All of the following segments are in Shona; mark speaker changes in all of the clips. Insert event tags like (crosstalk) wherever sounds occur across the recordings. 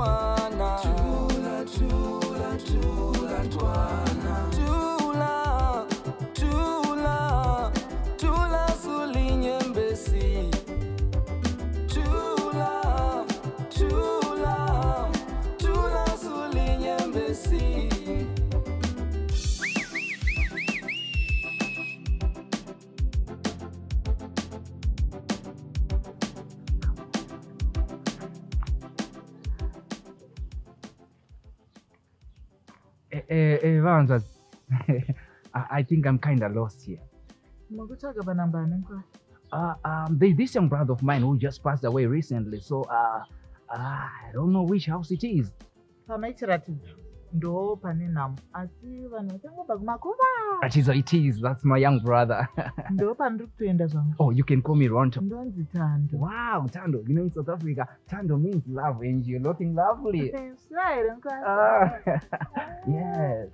Speaker 1: tula
Speaker 2: think I'm kind of lost here.
Speaker 3: makutsvaga panambani kwa
Speaker 2: Uh, um, this young brother of mine who just passed away recently, so uh, uh, I don't know which house it is.
Speaker 3: pamaichiratidzo ndo pane nhamo asi vanhu vachangobva kumakuva
Speaker 2: That is, it is. That's my young brother. (laughs)
Speaker 3: ndo pandiri kutoenda zvangu
Speaker 2: oh, you can call me Ronto.
Speaker 3: tando
Speaker 2: Wow, Tando. You know, in South Africa, Tando means love, and you're looking lovely.
Speaker 3: sva here mukasi
Speaker 2: Ah, (laughs) yes.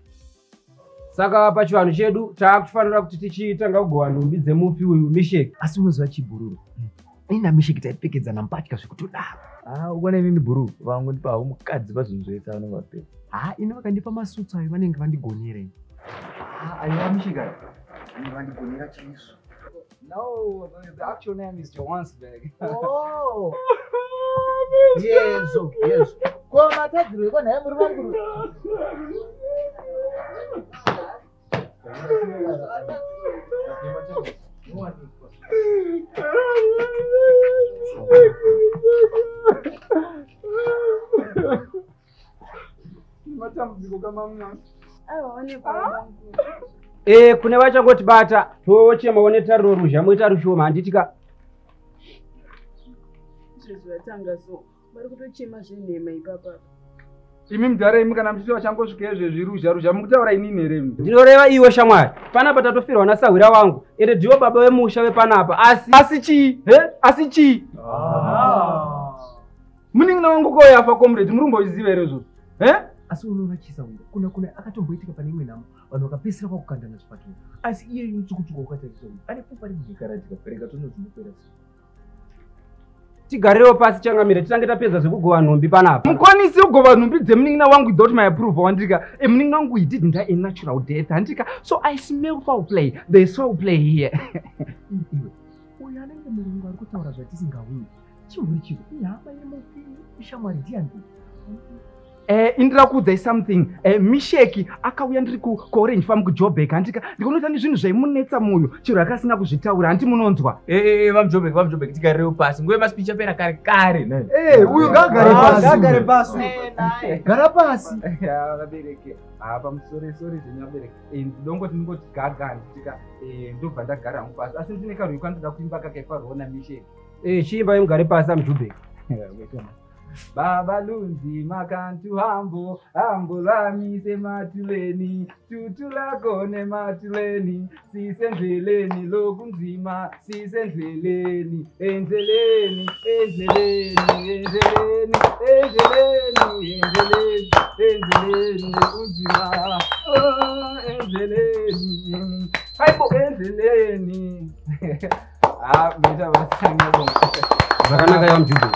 Speaker 4: Saka pachivanhu chedu taakufanira kuti tichitanga kugohwa nhumbi dzemupi uyu misheki
Speaker 5: asi unoziva chibhururu. Ina misheki taipfekedzana mbatya zvekutodaro
Speaker 6: Ah, uone nini bhuru vangu ndipawo mukadzi pazvinhu zvese vanenge vapfeka
Speaker 5: ha ine vakandipa masutsu ayo vanenge vandigonerei
Speaker 6: aiwa misheki ayo vanenge vandigonera chaizvo
Speaker 2: No, the, the actual name is Johannesburg.
Speaker 3: Oh. yezo yezo ko matadziro iko nhaye muri vanguru
Speaker 2: matambudziko kamamwa
Speaker 4: e kune vachangotibata tochemawo netariro ruzha moita rushoma handitika.
Speaker 7: Zvezvatanga so vari kutochema zvenhema ipapa.
Speaker 2: Imi mudhara imi kana muchiti vachangosvika izvezvi ruzha ruzha mukutaura inini here imi?
Speaker 4: Ndinoreva iwe shamwari panapa tatofirwa nasahwira wangu ende ndiwo baba vemusha vepanapa asi asi chii he asi chii?
Speaker 2: Munin'ina wangu koyafa comrade muri kumboziva here izvozvo he?
Speaker 5: Asi unoona chisaunda kuna kuna akatomboitika pane imwe nhamo vanhu vakapesera kwakukandana zvipatoro asi iye mutsukutsuka wakatariswa ane pfupa rimugara tikapereka tonozvinopera
Speaker 4: tigarewo pasi changamire titange tapedza zvekugohwa nhumbi panapa.
Speaker 2: Mukwanisi kugova nhumbi dzemunin'ina wangu without my approval wandika e munin'ina wangu he didn't die a natural death. Handika so i smell foul play. There's foul play here. (laughs)
Speaker 5: Iwe uyo anenge murungu ari kutaura zvatisingawiwi chimhuri chivo ihama yemupi ishamwari ndiani
Speaker 2: Eh, indira kuudzai something. Eh, misheki akauya ndiri ku- kuorange farm kujobek handika ndikunoita nezvinhu zvaimunetsa mwoyo chero akasina kuzvitaura. Handi munonzwa
Speaker 6: vamujobek vamujobek tigarewo pasi. Nguva yemasipichi apera kare kare
Speaker 5: uyu ngagare
Speaker 6: agare pasi. (laughs)
Speaker 5: gara pasi. (laughs)
Speaker 2: Vabereki pamusoresore zvenyabereki ndidongoti ndingoti gaga nditika ndobva ndagara hangu pasi. Asi ndine karwi kwandida kuimba kakaifarwawo namisheki
Speaker 4: e chiimba imugare pasi amujubheki
Speaker 2: Baba lunzima kanti uhambo hambo lami semathuleni thuthu lakho nemathuleni sisendleleni loku nzima sisendleleni endleleni endleleni endleleni endleleni endleleni endleleni unzima ah, endleleni. Hayibo endleleni. (laughs) Ah, ha mina bathangiyabonga
Speaker 4: zakanaka yamjubo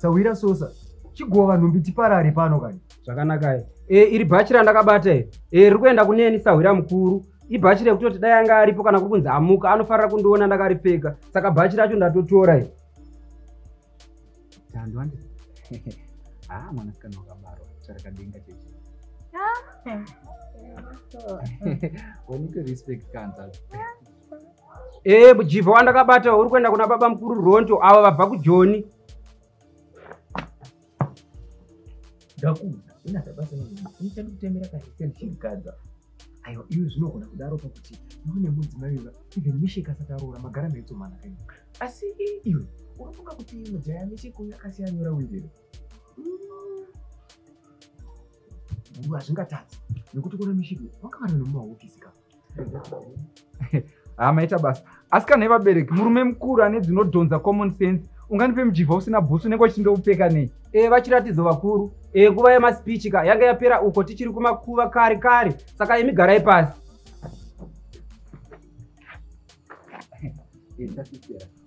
Speaker 5: tsawira sosa chigova nhumbi tiparare pano kani
Speaker 4: zvakanaka e iri bhachi randakabata iri e riri kuenda kuneni sahwira mukuru. Ibhachi rekutoti dai anga aripo kana kuri kunzi amuka anofarira kundiona ndakaripfeka. Saka bhachi racho ndatotora iri
Speaker 2: tando andi ha (laughs) mwanasikana wakabarwa. Charakadenga chechi. Wanike (laughs) respect kanza.
Speaker 4: E jivha wandakabata uri kuenda kuna baba mukuru ronto ava vabva kujoni
Speaker 5: ndakuudza inata basa inichandi kutembera kahekeni chirikadza aiwa iwe zvinogona kudaro pakuti iwe nemudzimai uya even misheka asati aroora magara maitsomana kai asi iwe unofunga kuti mujaya misheka uyu akasiya nyora wirere hazvingatadzi nekuti kuna misheka wakavana nomumahofisi ka. (laughs)
Speaker 2: Ha maita basa. Asi kana ivabereki murume mukuru ane dzinodhonza common sense unganipe mujivha usina bhusu unenge uchindoupfeka nei?
Speaker 4: E vachiratidzo vakuru. E nguva yemaspichi ka yanga yapera uko tichiri kumakuva kare kare saka imi garai pasi.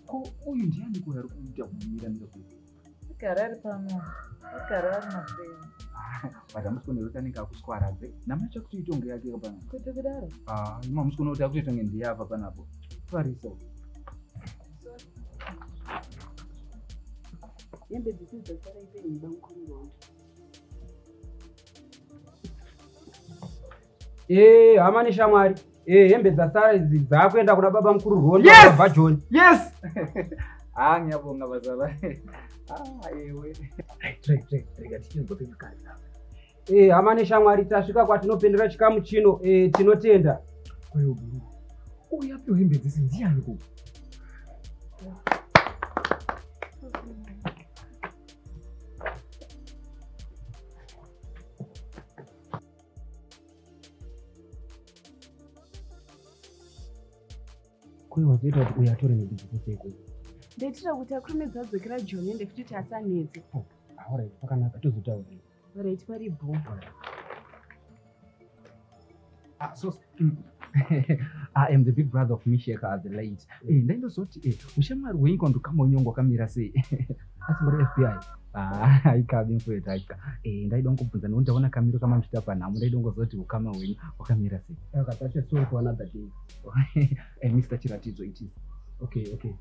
Speaker 2: Ko uyu ndiani ko ari kuita kumiramira kuita
Speaker 3: agara ari pano agara ari mafremu (laughs)
Speaker 2: madamusikono kuti anenge akuswaradze namacha kuti itonge yake pana
Speaker 3: kwete kudaro?
Speaker 2: Mamusikono kuti akutoitonge ndiyapa panapo. Fariso
Speaker 7: hembe dzisi dzasara ipenimba mukuru wanje
Speaker 4: e hama neshamwari e hembe dzasara idzi dzaakuenda kuna baba mukuru baba john.
Speaker 2: Yes! Ha (laughs) ngiyabonga bazala. (laughs) Ewe.
Speaker 5: Rega tichinzwa mukadzi
Speaker 4: e hama neshamwari tasvika kwatinopendera chikamu chino e tinotenda.
Speaker 5: Kwayo buru. Uyapiwo hembe dzisi? Ndiani
Speaker 4: kwe wazoita kuti uyu atore nhembe dzekupfeka
Speaker 7: ndaitira kuti akurumidza adzokera john ende kuti asanetse.
Speaker 4: Aura pakanaka tozotaura
Speaker 7: right paribo
Speaker 2: Ah, so mm, (laughs) I am the big brother of Misheka the late. Eh, ndaindozoti eh, ushamwari hwenyika ndokama unyongo wakamira sei (laughs) asi muri FBI Ah, aikabi mfuyo taika eh, ndaida ngobvunza nokuti ndaona kamiro kama mchita panhamo ndaida ngozoti ukama hwenyu wakamira sei?
Speaker 4: Akatashe sori for another day
Speaker 2: Mr. Chiratidzo it is.
Speaker 4: Okay okay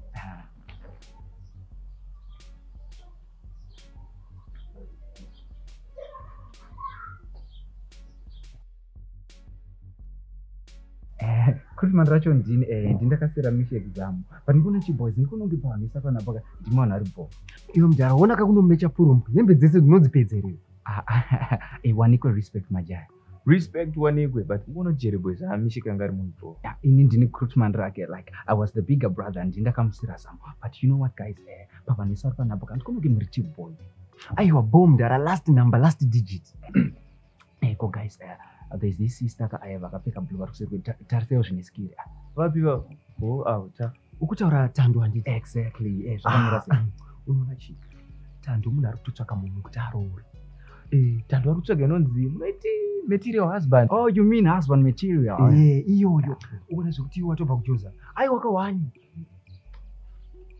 Speaker 2: Ah. Eh, Christmas racho ndini eh, ndindakasira mishi exam. But ndikuona chiboys ndikunonge pawanisa panapa ka ndimi wanhu ari bo
Speaker 5: iwe mjara ona kakunomecha furumbu hembe dzese dzinodzipedzerei (laughs)
Speaker 2: eh, wanikwe respect majaya.
Speaker 6: Respect wanikwe but unoona jereboy zaamishika ngari munhu bro
Speaker 2: yeah, ini ndini crutman rake like i was the bigger brother ndindakamusira some. But you know what guys eh, pavanisa uri panapa ka ndikunonge muri chiboy.
Speaker 5: Aiwa bo mjara last number last digit.
Speaker 2: Eh, ko guys eh, there's this sister ka aya vakapfeka blue vari kuseri kwedu tarisewo zvine skiri
Speaker 6: vapiva o auta
Speaker 5: ukutaura tando handiti
Speaker 2: exactly eh, zvakamira sei
Speaker 5: unoona chii? Tando munhu ari kutotsvaka munhu kuti aroore.
Speaker 6: Eh, tando ari kutsvaga inonzi munoiti material husband.
Speaker 2: Oh you mean husband material?
Speaker 5: Eh, iyoyo. uona zvekuti watobva kujoza aiwa kawani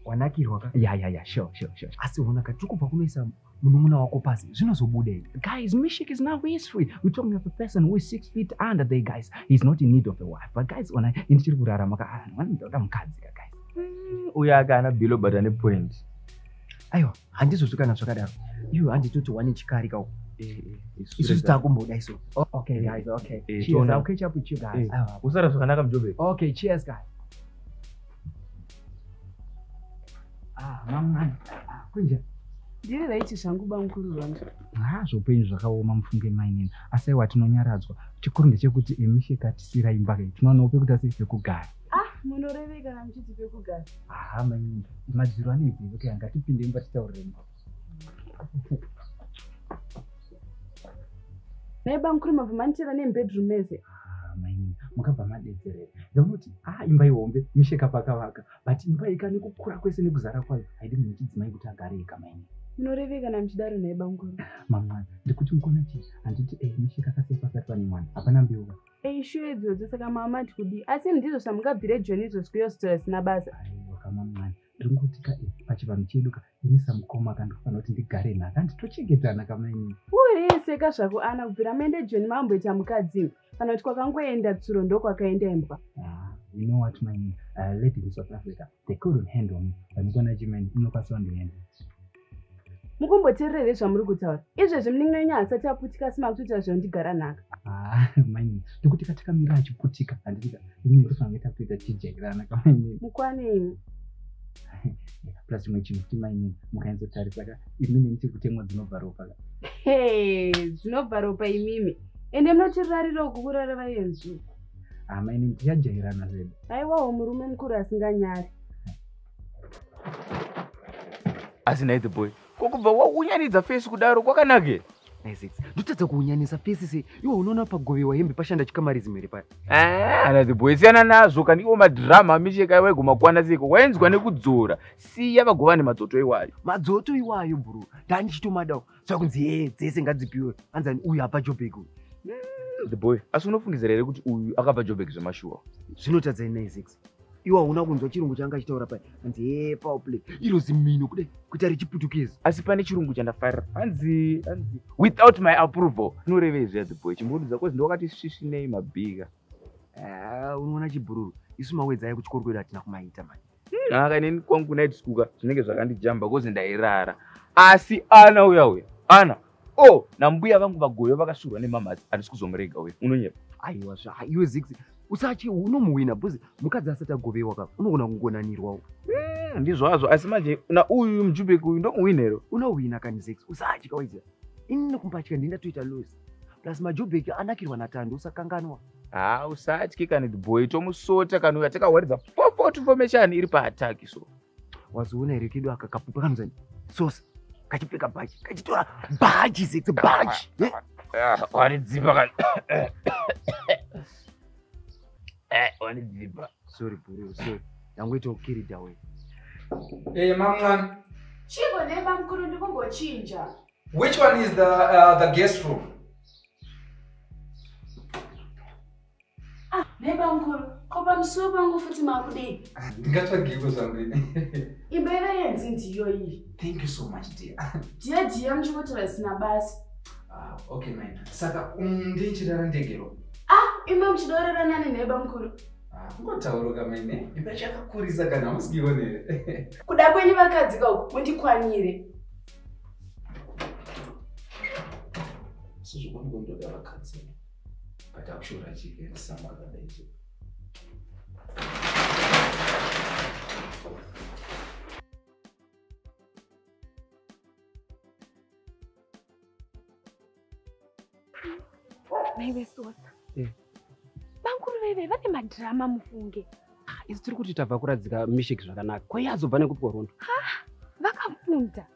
Speaker 5: wanakirwa ka?
Speaker 2: Ya ya ya sure sure sure
Speaker 5: asi uona kati tiri kubva kunoisa munun'una wako pasi zvinozobudei
Speaker 2: guys mishik is now history we're talking of a person who is six feet under there guys. He's not in need of a wife. But guys ona indichiri kurarama ka ah, vandoda mukadzi ka guys?
Speaker 6: Uyo aka ana bilo but ane point.
Speaker 5: Aiwa handizozvi kana zvakadaro. Iwe handitoti wane chikari kauko isusu takumboda iso
Speaker 2: oh, okay guys okay.
Speaker 6: Eh,
Speaker 2: i'll catch up with you guys.
Speaker 6: Eh. usara zvakanaka mujobe
Speaker 2: okay cheers guys. Ah mamani. Ah, kunja
Speaker 7: ndiri raiti zvangu bamukuru wanje
Speaker 2: ha zvopenyu zvakaoma mufunge mainini. Asi aiwa tinonyaradzwa chikuru ndechekuti emisheka tisira imba kai tinowanawo pekuti asi pekugara.
Speaker 7: Ah munorevei kana muchiti pekugara?
Speaker 2: Aha mainini. Madziro ane nzeve kai ngatipinde imba titaurire
Speaker 7: nai bamukuru mabva manichera nemubedroom mese
Speaker 2: Ah, mainini. Mukabva madetserera ndaunoti a imba ihombe misheka pakavaka. But imba ika nekukura kwese nekuzara kwayo. Haidi munhu wechidzimai kuti agare ega mainini
Speaker 7: munorevei kana muchidaro nai bamukuru
Speaker 2: mamwana ndikuti mukona chii handiti e misheka kasei pasati pane mwana hapana mbeuva
Speaker 7: ei shuwo idzodzo saka mamati kudi asi ndizvo zvamungabvire john izvo zvikuyo zvisina basa.
Speaker 2: Aiwa kama mwana ndiri ngotika e pachivanhu chedu ka ini samukoma kandikufanira kuti ndigare nhaka handitochengetana kamainini
Speaker 7: uriseka zvako ana kubvira maende john mamboita mukadzini kana kuti kwakangoenda tsuro ndokwakaenda imbwa
Speaker 2: Ah, you know what my uh, lady in South Africa, they couldn't handle me. Vanokona chimene inokwanisa kundihandle.
Speaker 7: Mukumboteerere zvamuri kutaura. Izvezvi muningi wenyu hasati aputika sima kutoita zvondigara nhaka
Speaker 2: Ah, maini. Ndikuti katikamira achiputika ndofanira takuita tijairana kamainini
Speaker 7: mukwanei
Speaker 2: plus chimwe chinhu kuti maini mukaenzotarisa ka imine ndichiri kutemwa dzinobva ropa.
Speaker 7: Zvinobva ropa imimi. Ende munotirarira uku kurara vayenzu
Speaker 2: ah maini ndichajairana zvedu.
Speaker 7: Aiwawo murume mukuru asinganyari.
Speaker 6: Asi nai the boy kwakubva waunyanidza fesi kudaro kwakanake?
Speaker 8: Isaac ndotadza kuunyanisa fesi se iwo unoona pagovewa hembe pashanda chikamarizmu here paya.
Speaker 6: Ana dzibhoyi siyana nazvo kana iwo madhirama amisheka waigoma kuwana seiko wainzwa nekudzora. Siya vagovane madzoto iwayo.
Speaker 8: Madzoto iwayo bro ndandichitomadawo zvakunzi ee dzese ngadzipiwe. Anzani uyu apa jobek uyu.
Speaker 6: Theboy asi unofungizira here kuti uyu akabva jobek zvemashuwa?
Speaker 8: Zvinotadzai na isaac iwo hauna kunzwa chirungu changa achitaura paya. Anzi ee powerplay iro zimino kudai kuti ari chiputukezi.
Speaker 6: Asi pane chirungu chandafarira. Hanzi hanzi without my approval inorevei zviya theboy chimbudza kozi ndowakati svisvinei mabhiga.
Speaker 8: Ah, unoona chibhururu. Isu mawedzi aya kuchikoro kwedu hatina kumaita mani
Speaker 6: aka neni kwangu kunight skuka zvinenge zvakandijamba kozi ndairara. Asi ana uya uya. Ana. O nambuya vangu vagoyo vakasvirwa nemamadzi handisi kuzomurega uya. Unonyepa
Speaker 8: aiwa zva iwe zix usachi unomuwina bhozi mukadzi asati agovewa ka unogona kungonanirwawo.
Speaker 6: Ndizvazvo asi manje na uyu mujubeki uyu ndomuwinhero
Speaker 8: unowina kani zix usatya waiziva ini nekumbatya ndindatoita losi plus majobheki anakirwa natando usakanganwa.
Speaker 6: Ha usatyi kani theboy tomusota kana uya takawaridza fofot information iri paataki so.
Speaker 8: Wazoona here kedu aka kapupa kanozani sosa kachipfeka bhaji kachitora bhaji zix bhaji Eh?
Speaker 6: wanidzipa kani (coughs) wanidzipa
Speaker 8: sorry buru sorry yangoita ukirida we
Speaker 2: Hey, mamwan,
Speaker 7: chiko neba mukuru ndikumbochinja
Speaker 2: which one is the uh, the guest room?
Speaker 7: ah neba mukuru ko pamusuwo pangu futi makudei
Speaker 2: Ndingatsvagiko zvangu ini.
Speaker 7: imba (laughs) iva yenzi ndiyo iyi
Speaker 2: Thank you so much, dear. (laughs)
Speaker 7: ndiye dhiya muchingoti vasina basi
Speaker 2: Ah, okay, man. Saka ndinchirara ndegero.
Speaker 7: Ah imba muchidorerana nenheba mukuru
Speaker 2: Ah, kungotauruka maine. Imba chakakurisa kana hamusikione. (laughs)
Speaker 7: kuda kwenyu vakadzi kauku mundikwanire
Speaker 2: Sizvokondoda vakadzi. But akushora chike ndisamu akadai so.
Speaker 9: Vaive vane madhirama mufunge.
Speaker 4: Isi tiri kuti tabva kuradzika misheki zvakanaka. Kwai azobva nekupiwa rondo
Speaker 9: vakafunda.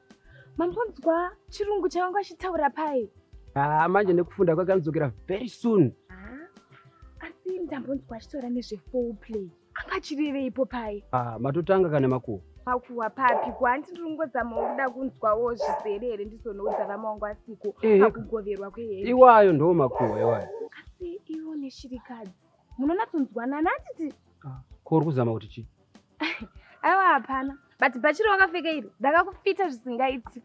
Speaker 9: Mambonzwa chirungu chavanga vachitaura pai
Speaker 4: Ah, manje nekufunda kwake anodzokera very soon.
Speaker 9: Ah, asi ndambonzwa achitaura nezveforeplay angachireveipo pai
Speaker 4: Ah, matotanga kana makuhwa?
Speaker 9: Makuhwa papi kwandi ndiri kungozamawo kuda kunzwawo zvizerere ndizonoudza vama wangu asiko
Speaker 4: Eh.
Speaker 9: pakugoverwa kwehei
Speaker 4: iwayo ndo makuhwa iwayo.
Speaker 9: Asi ivo neshirikadzi munonatsonzwanana handiti
Speaker 4: ko uri kuzama kuti chii? (laughs)
Speaker 9: Aiwa hapana. But bhachiri wakapfeka iri ndakakufita zvisingaiti.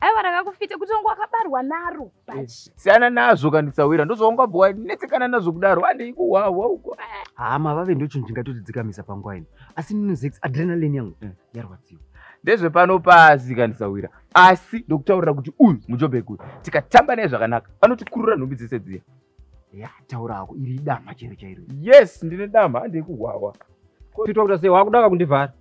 Speaker 9: Aiwa rakakufita kuti wangu wakabarwa naro bhachi
Speaker 6: siyana nazvo kandisawira ndozvaungabva wanetsekana nazvo kudaro handei kuhwahwa uko
Speaker 8: hama vave ndocho ndingatoti dzikamisa panguva ino. Asi nini zex adrenalin yangu
Speaker 6: Mm.
Speaker 8: yarwadziwa.
Speaker 6: Ndezvepano pasi kandisawira asi ndokutaurira kuti uyu mujobeki uyu tikatamba naye zvakanaka. Anotikurura nhumbi dzese dziya
Speaker 8: yataura ako iri dama chero chairo.
Speaker 6: Yes ndine dama handei kuhwahwa
Speaker 4: kuitwa kuti sei? Wakudaka kundivhara?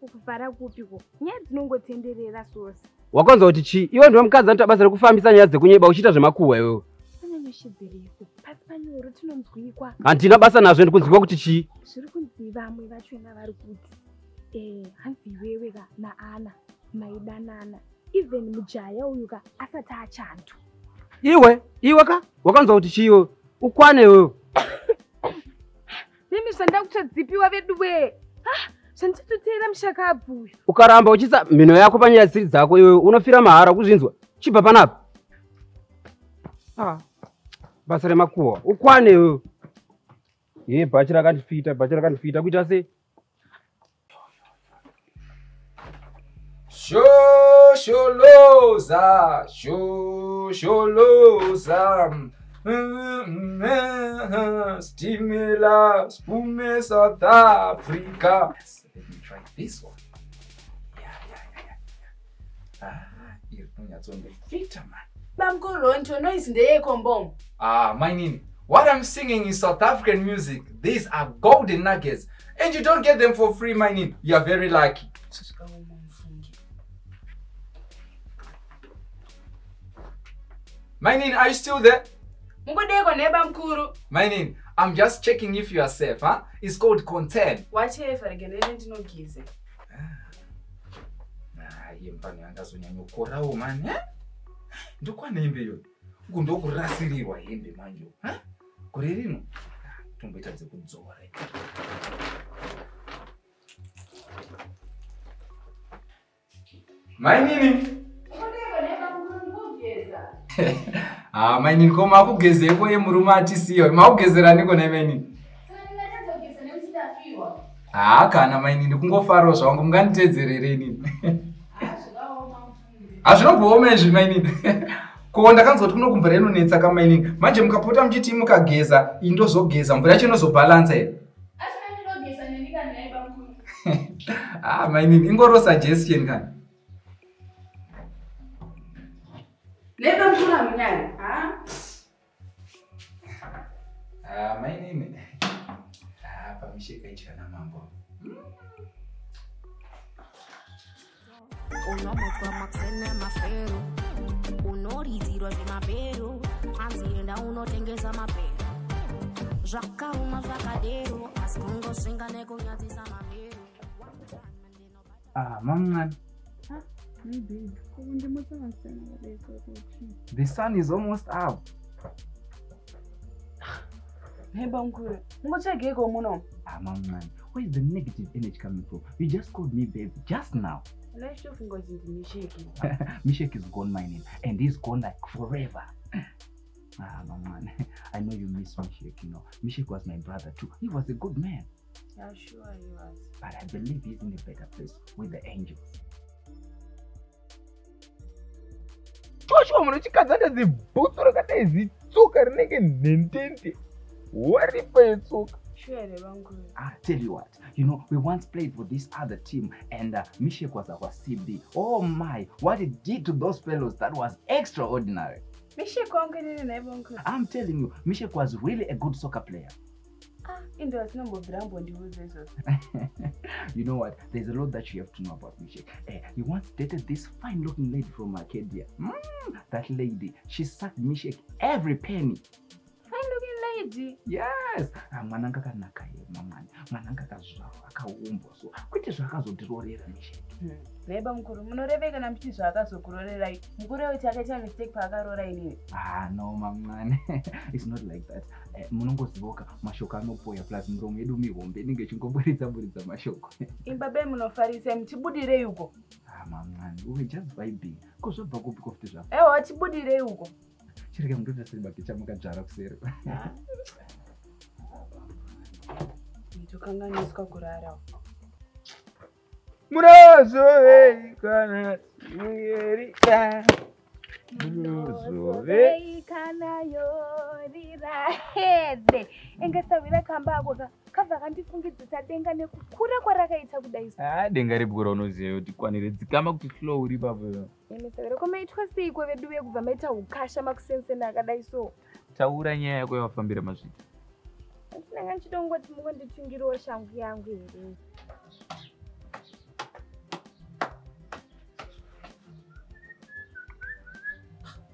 Speaker 9: Kukuvhara kupiko nyaya dzinongotenderera sose.
Speaker 4: Wakanzwa kuti chii? Iwe ndiwe mukadzi anoita basa rekufambisa nyaya dzekunyeba uchiita zvemakuhwa iwewe.
Speaker 9: Unyanyoshidhireso pasi panyoro tinonzwikwa
Speaker 4: handina basa nazvo ndikunzwikwa kuti chii?
Speaker 9: Zviri kunzi vamwe vachona vari kuti eh, hanzi iwewe ka naana maidanana even mujaya uyu ka asati achando
Speaker 4: iwe? Iwe ka? Wakanzwa kuti chii iwewe ukwane iwewe
Speaker 9: mimi zvanda kutodzipiwa vedu we. Zvanditoteera mushakabhuyu
Speaker 4: ukaramba uchisa mhino yako panyaya dzisiri dzako iwewe unofira mahara kuzvinzwa. Chibva panapa? Ah, basa remakuhwa. Ukwane iwewe ye bhachi rakandifita bhachi rakandifita kuita sei?
Speaker 2: Shosholoza, shosholoza. Stimula, spume South Africa. Let me try this one. Yeah, yeah, yeah, yeah. Ah, iri kunyatsondofita man.
Speaker 7: bamkuronto noise ndeyekombomo
Speaker 2: Ah, my name. What I'm singing is South African music. These are golden nuggets. And you don't get them for free, my name. You are very lucky. My name, are you still there?
Speaker 7: Mukudeko neba mukuru
Speaker 2: My name, I'm just checking if you are safe, huh? It's called content.
Speaker 7: wachefa rege ndene ndinogize
Speaker 2: Ah, iye mfano yangazonyanya kukorawo man, eh? Ndokwane imbe iyoyo.
Speaker 1: uku ndokurasirirwa hembe manje Ha? gore rino Ah, tomboita dzekudzora mainini ha mainini ko makugezeko ye murume atisiyo makugezera niko nai mainini ha kana mainini kungofarawo zvangu munganditedzerere inini hazvinombooma (laughs) izvi mainini (laughs) ko ndakanzwa kuti kuno kumvura inonetsa kamainini manje mukapota muchiti mukageza indozogeza mvura yacho inozobhalansa here? (laughs) Ah mainini ingoro suggestion kana
Speaker 7: nebe mkula munyani
Speaker 1: mainini ah pamisheka ityana mambo.
Speaker 10: Unomotwa makusene mafero unoridzirwa zvemapero anzienda unotengesa mapero. Zvakauma zvakadero asi kungosvinga nekunyadzisa
Speaker 2: ah
Speaker 7: kundimusangasena kudekokuthi
Speaker 2: the sun is almost up
Speaker 7: neba mkhulu ngochegeko muno.
Speaker 2: Ah mamncane where is the negative energy coming from? You just called me babe just now.
Speaker 7: Naishofu ngozi ndimisheki
Speaker 2: mishek is gone mining and he's gone like forever. (clears throat) Ah mamncane (laughs) i know you miss mishek you know. Mishek was my brother too. He was a good man.
Speaker 7: Yeah sure he was.
Speaker 2: But i believe he's in a better place with the angels.
Speaker 6: Toshuwa munochikadzana zibhutsu rakadai zitsoka rinenge nhentente waripa yetsoka
Speaker 7: sure neba mkhulu
Speaker 2: Ah, tell you what, you know, we once played for this other team, and uh, Mishek was our CB. Oh my, what he did to those fellows, that was extraordinary.
Speaker 7: misheki wangu nini neba mkhulu
Speaker 2: I'm telling you, Mishek was really a good soccer player.
Speaker 7: ah indo asinombobvira mbondiudza izvozvo (laughs)
Speaker 2: you know what? There's a lot that you have to know about Mishek. Eh, he once dated this fine looking lady from Arcadia. Mm, that lady, she sucked Mishek every penny.
Speaker 7: fine looking lady.
Speaker 2: Yes. Ah, mwananga akanaka ye mamwani mwananga akazvarwa akaumbwa so kwete zvaakazotirorera mishek
Speaker 7: neba mukuru munoreve kana muchiti zvaakazokurorerai mukuru wekuti akaita mistake paakarora inini
Speaker 2: ah no mamwani (laughs) its not like that. Eh, munongozivoka mashoko anopoya plus miromo yedu mihombe inenge ichingoburitsa buritsa mashoko. (laughs)
Speaker 7: Imba be munofarisa tibudirei uko?
Speaker 2: Ah mamwani uwe just vibing. Ko zvabva kupi kofuti zvako
Speaker 7: ewa tibudirei uko
Speaker 2: chireke mundoita sebake chamukadzvara kuseri.
Speaker 7: Tokanganiswa kurara.
Speaker 6: Munozovei kana muyerika munozovei
Speaker 9: kanayorira hede. Engesawira kamba ako ka kabva kandifungidzisa denga nekukura kwarakaita kudai
Speaker 6: a denga rebukura unoziva kuti kwanire dzikama kuti flow uri ipapo
Speaker 9: emisavira kwamaitwa seiko vedu vekubva maita ukasha makusensena akadai so
Speaker 6: taura nyaya yako yawafambira mazvita
Speaker 9: ndinenge ndichidongoti mungonditungirawo shangu yangu here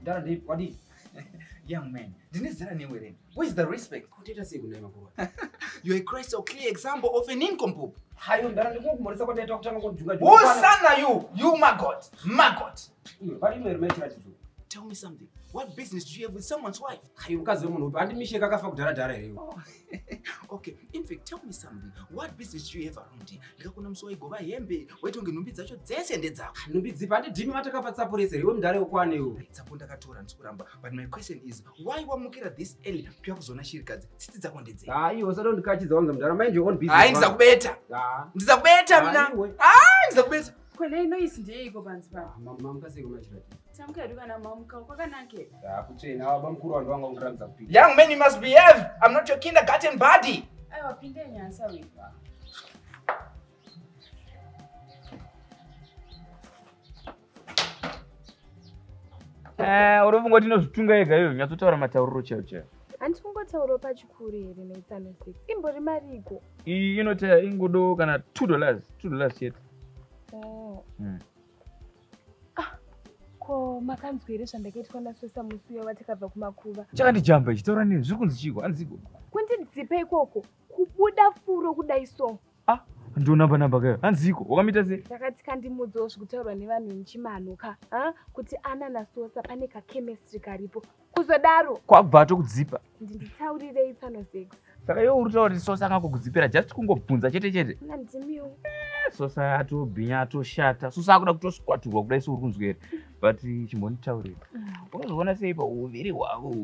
Speaker 1: Daddy, wadi. (laughs) Young man, ndine zera newe reni. Where is the respect?
Speaker 11: kutoita sei kunai (laughs) makuru
Speaker 1: You're a crystal clear example of an incompoop.
Speaker 11: hayo ndara ndikunkumoresa kwadaita kutanga kujunga
Speaker 1: Whose son are you? You maggot. Maggot.
Speaker 11: pari ino rimaitirachizo
Speaker 1: Tell me something. What business do you have with someone's wife?
Speaker 11: hayo mukadzi wemunhu upi handimisheka akafa kudhara dhara ireyo (laughs)
Speaker 1: Okay, in fact, tell me something. What business do you have around here? Ndikakona musi waigova hembe, waita kunge nhumbi dzacho dzese ndedzako.
Speaker 11: nhumbi dzipi handidhimi matakapatsapurise iwe mudhara wekwanewo
Speaker 1: Tsapo ndakatora ndisikuramba. But my question is, why wamukira this early pya kuzona shirikadzi? Tsitsi dzako ndedzei.
Speaker 11: hai iwe usada kundikachidza wanza mudhara mind your own
Speaker 1: Hai, ndizakubeta. Ndizakubeta mna. Ah, ndizakubeta.
Speaker 7: kwene inoisi ndeiko panzi pano
Speaker 11: mamukasei kumachirachizo
Speaker 1: Young man, you must behave. I'm not your kindergarten buddy.
Speaker 7: aiwa pinde nyasa wipa
Speaker 6: uri kungoti inozvitunga ega iyo nyatsotaura matauriro chaiwo chaiwo
Speaker 9: handi kungotaurawo pachikuru here neitsano six. Imbori mariko.
Speaker 6: Iyi inota ingodo kana two dollars two dollars chete
Speaker 9: ko makanzwa here zvandakaitwa nasvesa musi uya watakabva kumakuva
Speaker 6: chakandijamba ichi taura nini? Zviri kunzi chiko? Hanziko
Speaker 9: kundidzipa ikoko kubuda furo kudai so
Speaker 6: ndonamba namba kayo. Hanziko wakamita sei?
Speaker 9: Ndakati kandimudzawo zvekutaurwa nevanhu nechimanoka ha kuti ana nasosa pane kachemistry karipo. Kuzodaro!
Speaker 6: Kwabva atokudzipa
Speaker 9: ndinditaurirei pano sex
Speaker 6: saka iwe uri kutaura kuti sosa angangokudzipira just kungobvunza chete chete.
Speaker 9: Nandimiwo
Speaker 6: sosa atobhinya atoshata. Sosa akuda kutoswaturwa kudai seuri kunzwere but chimbonditaurira unozoona sei pauviri hwavo?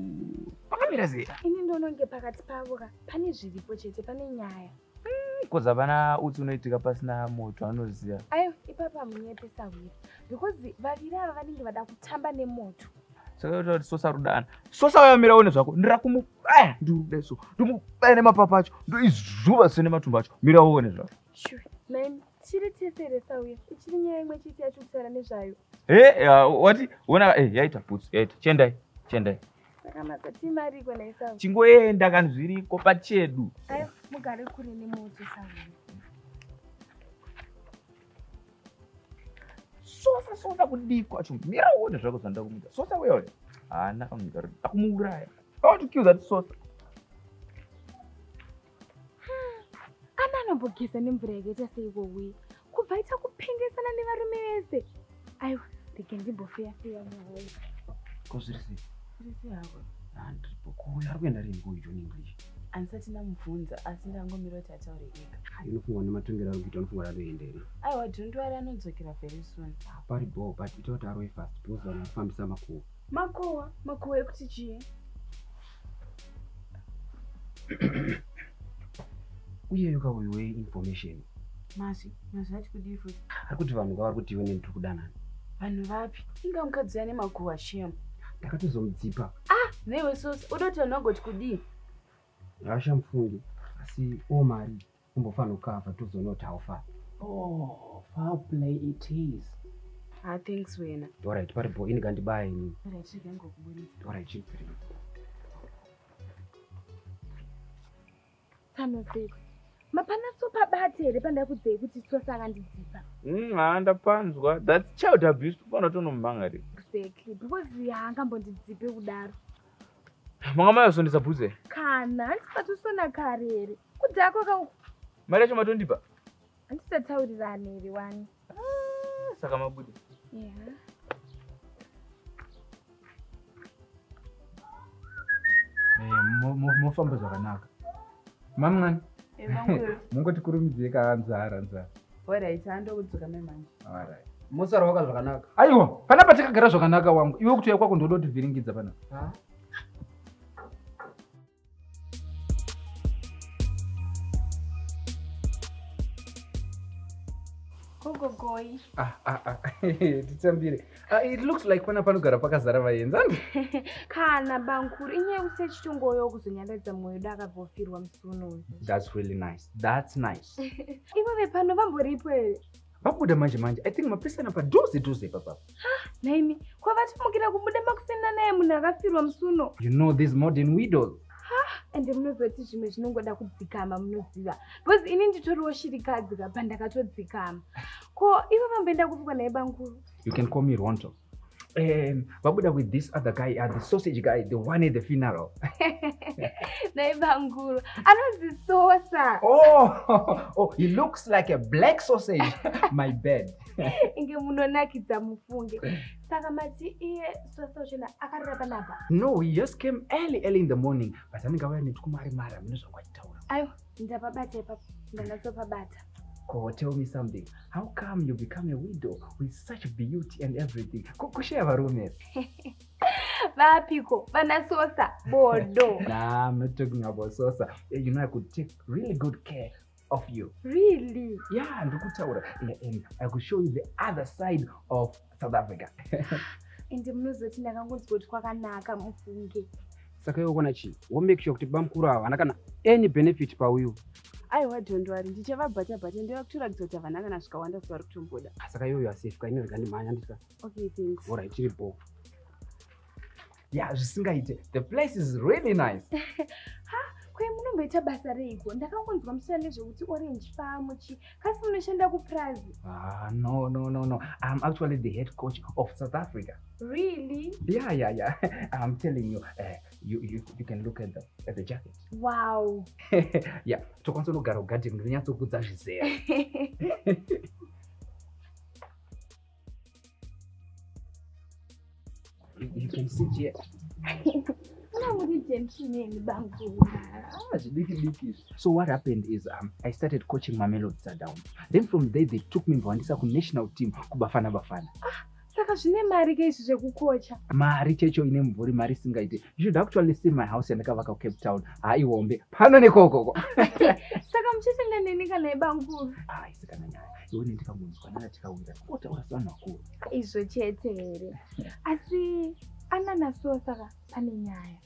Speaker 6: Pakamira sei?
Speaker 9: Ini ndononge pakati pavo ka pane zviripo chete pane nyaya.
Speaker 6: Kozi hapana utsi unoitika pasina moto anoziva
Speaker 9: aiwa ipapo hamunyepesa wira because vaviri ava vanenge vada kutamba nemoto
Speaker 6: saka ota kuti sosa rudana. Sosa wayamira one zvako ndira kumubaya ndiurudai so ndimubaya nemapapu acho ndoizuva sene matumbu acho. Mira uone zvako.
Speaker 9: Shure nani chiri teseresa uya ichiri nyaya imwe chete yacho kutaura nezvayo?
Speaker 6: E wati ona eh, yaita putsi yaita. Chiendai chiendai
Speaker 9: saka mazati mariko naisavo
Speaker 6: chingoenda kani zviriko pachedu
Speaker 9: mugare kure nemoto sauri
Speaker 6: sosa sosa kudii kwacho mira uone zvako zvandida kumuita sosa weone. Hana kamunyika akumuuraya I want to kill that sosa
Speaker 9: ana anombogeza nemvura yakaita seiko uye kubva aita kupengesana nevarume vese. Aiwa rege ndimbofeyafeya mwaoi
Speaker 11: kozvirisi
Speaker 3: Sirisi hako
Speaker 11: handiripokuya ari kuenda rini? Kuyo john english
Speaker 3: handisati ndamubvunza asi ndangomira kuti ataure ega
Speaker 11: inofungwa nematongero ari kuita unofungwa ratoenda aiwa
Speaker 3: aiwa dhondwari anodzokera very soon
Speaker 11: pari bo but ita kuti arove fast because vanhu vanofambisa makuhwa
Speaker 7: makowa ekuti chii (clears throat)
Speaker 11: uyeyo kauyiwe information.
Speaker 3: Masi masi ati kudii futi.
Speaker 11: Ari kuti vanhu kavari kuti iwe neni tiri kudanana
Speaker 3: vanhu vapi?
Speaker 7: Inga mukadzi ane makowa shemu.
Speaker 11: Ndakatozomudzipa
Speaker 7: neiwe sosi uda kuti vanhu vagoti kudii
Speaker 11: haashamufungi asi o mari umbofanira kukavha tozoona kuti haufa.
Speaker 3: Oh foul play it is.
Speaker 7: Ha thanks wena.
Speaker 11: Orit pari bo ini kandibaya ini.
Speaker 3: Orit rega ngokubudisa
Speaker 11: orit chipiri
Speaker 9: pano sex mapana tsopabate here pandakudzei kuti sosa akandidzipa
Speaker 6: ha ndapanzwa thats child abuse. Fana tonomumangari
Speaker 9: exactly because haangambondidzipe kudaro
Speaker 6: manga mayazondisa bvudze
Speaker 9: kana handispatusona kare here kudhako ka
Speaker 6: mari yacho matondipa
Speaker 9: handisataurirani here wani.
Speaker 6: Saka mabude.
Speaker 9: Yeah.
Speaker 2: mofamba zvakanaka. Mamwani (laughs) mungoti kurumidzei kaanzara nzara
Speaker 3: orit andokudzoka memanje
Speaker 2: Alright.
Speaker 11: musara waka zvakanaka.
Speaker 2: Aiwa pana patakagara zvakanaka wangu. Iwe kutouya kwako ndoda kutivhiringidza pana
Speaker 9: gogogoi
Speaker 2: Ah, ah, ah. (laughs) titambire. It looks like pana panogara pakazara vaenzi andi (laughs)
Speaker 9: kana bankuru inyaya yekuti chitongoyo kuzonyandaridza mwoyo do akabvofirwa musuno uyu
Speaker 2: that's really nice. That's nice. (laughs)
Speaker 9: Ivo vepano vamboripo here?
Speaker 2: Vabuda manje manje. I think mapesana padhuze dhuze papapa
Speaker 9: naimi. Kwavatomukira kubuda makusenda naye munhu akafirwa musuno
Speaker 2: you know these modern widows
Speaker 9: ende munozoti zvimwe zvinongoda kudzikama munoziva. Because ini nditoriwo shirikadzi kapa ndakatodzikama ko ivo vamboenda kupikwa naye bankuru
Speaker 2: you can call me ronto um, vabuda with this other guy uh, the sausage guy the one at the funeral. (laughs)
Speaker 9: Naye bankuru anozisosa
Speaker 2: oh, (laughs) oh he looks like a black sausage. (laughs) My bed
Speaker 9: inge munonakidza mufunge. Saka mati iye sosa uchona akarira panapa
Speaker 2: no he just came early early in the morning but anenge auya netwumari mari hamene zvangwachitaura
Speaker 9: aiwa ndapabata ipapo
Speaker 2: Ko, tell me something. How come you become a widow with such beauty and everything? Kushaya varume. (laughs)
Speaker 9: Vapiko vanasosa? Bodo. (laughs)
Speaker 2: Nah i'm not talking about sosa. Eh, you know i could take really good care of you.
Speaker 9: Really?
Speaker 2: Yeah ndikutaura. And, and i could show you the other side of south africa. (sighs)
Speaker 9: Ende munozoti ndakangonzwa kuti kwakanaka mufunge.
Speaker 11: Saka iwe kona chii womake sure kuti bamukuru ava hana kana any benefit pauyu
Speaker 7: aiwa dhondwari ndichavabhata-bhata ndeva kutoratidza kuti havana kana zvikawanda sevari kutomboda
Speaker 11: saka iyoyo asafe kaine rega ndimhanya ndisa
Speaker 7: okay thanks.
Speaker 11: Orit chiri bo
Speaker 2: yeah zvisingaite. The place is really nice (laughs)
Speaker 9: kwai munomboita basa reiko ndakangonzwa muchita nezvekuti orange farm chi kasi munoshanda kuprazi
Speaker 2: Ah, no, no, no, no. I'm actually the head coach of South Africa.
Speaker 9: really
Speaker 2: Yeah, yeah, yeah. (laughs) I'm telling you, uh, you, you, you can look at the, at the jacket.
Speaker 9: wow (laughs)
Speaker 2: yeah, tokwanisa unogara ugadheni ndinyatsokudza zvizera. (laughs) You can sit here.
Speaker 9: Una muri gentleman bangura
Speaker 2: Ah, zvidiki-diki izvi. So what happened is um, I started coaching Mamelodi Sundowns. Then from there they took me mvandisa kunational team kubafana bafana.
Speaker 9: saka zvine mari ke izvi zvekukocha.
Speaker 2: Mari checho ine mvuri mari isingaiti. You should actually see my house yandakavaka kucape town. Haihombe pano nekokoko (laughs)
Speaker 9: saka muchitenda neni kana ibanguru
Speaker 2: isikana nyaya ione ndikangonzwanana tikawira otaura sevanhu vakuru
Speaker 9: izvo chete here. Asi ananasowo saka pane nyaya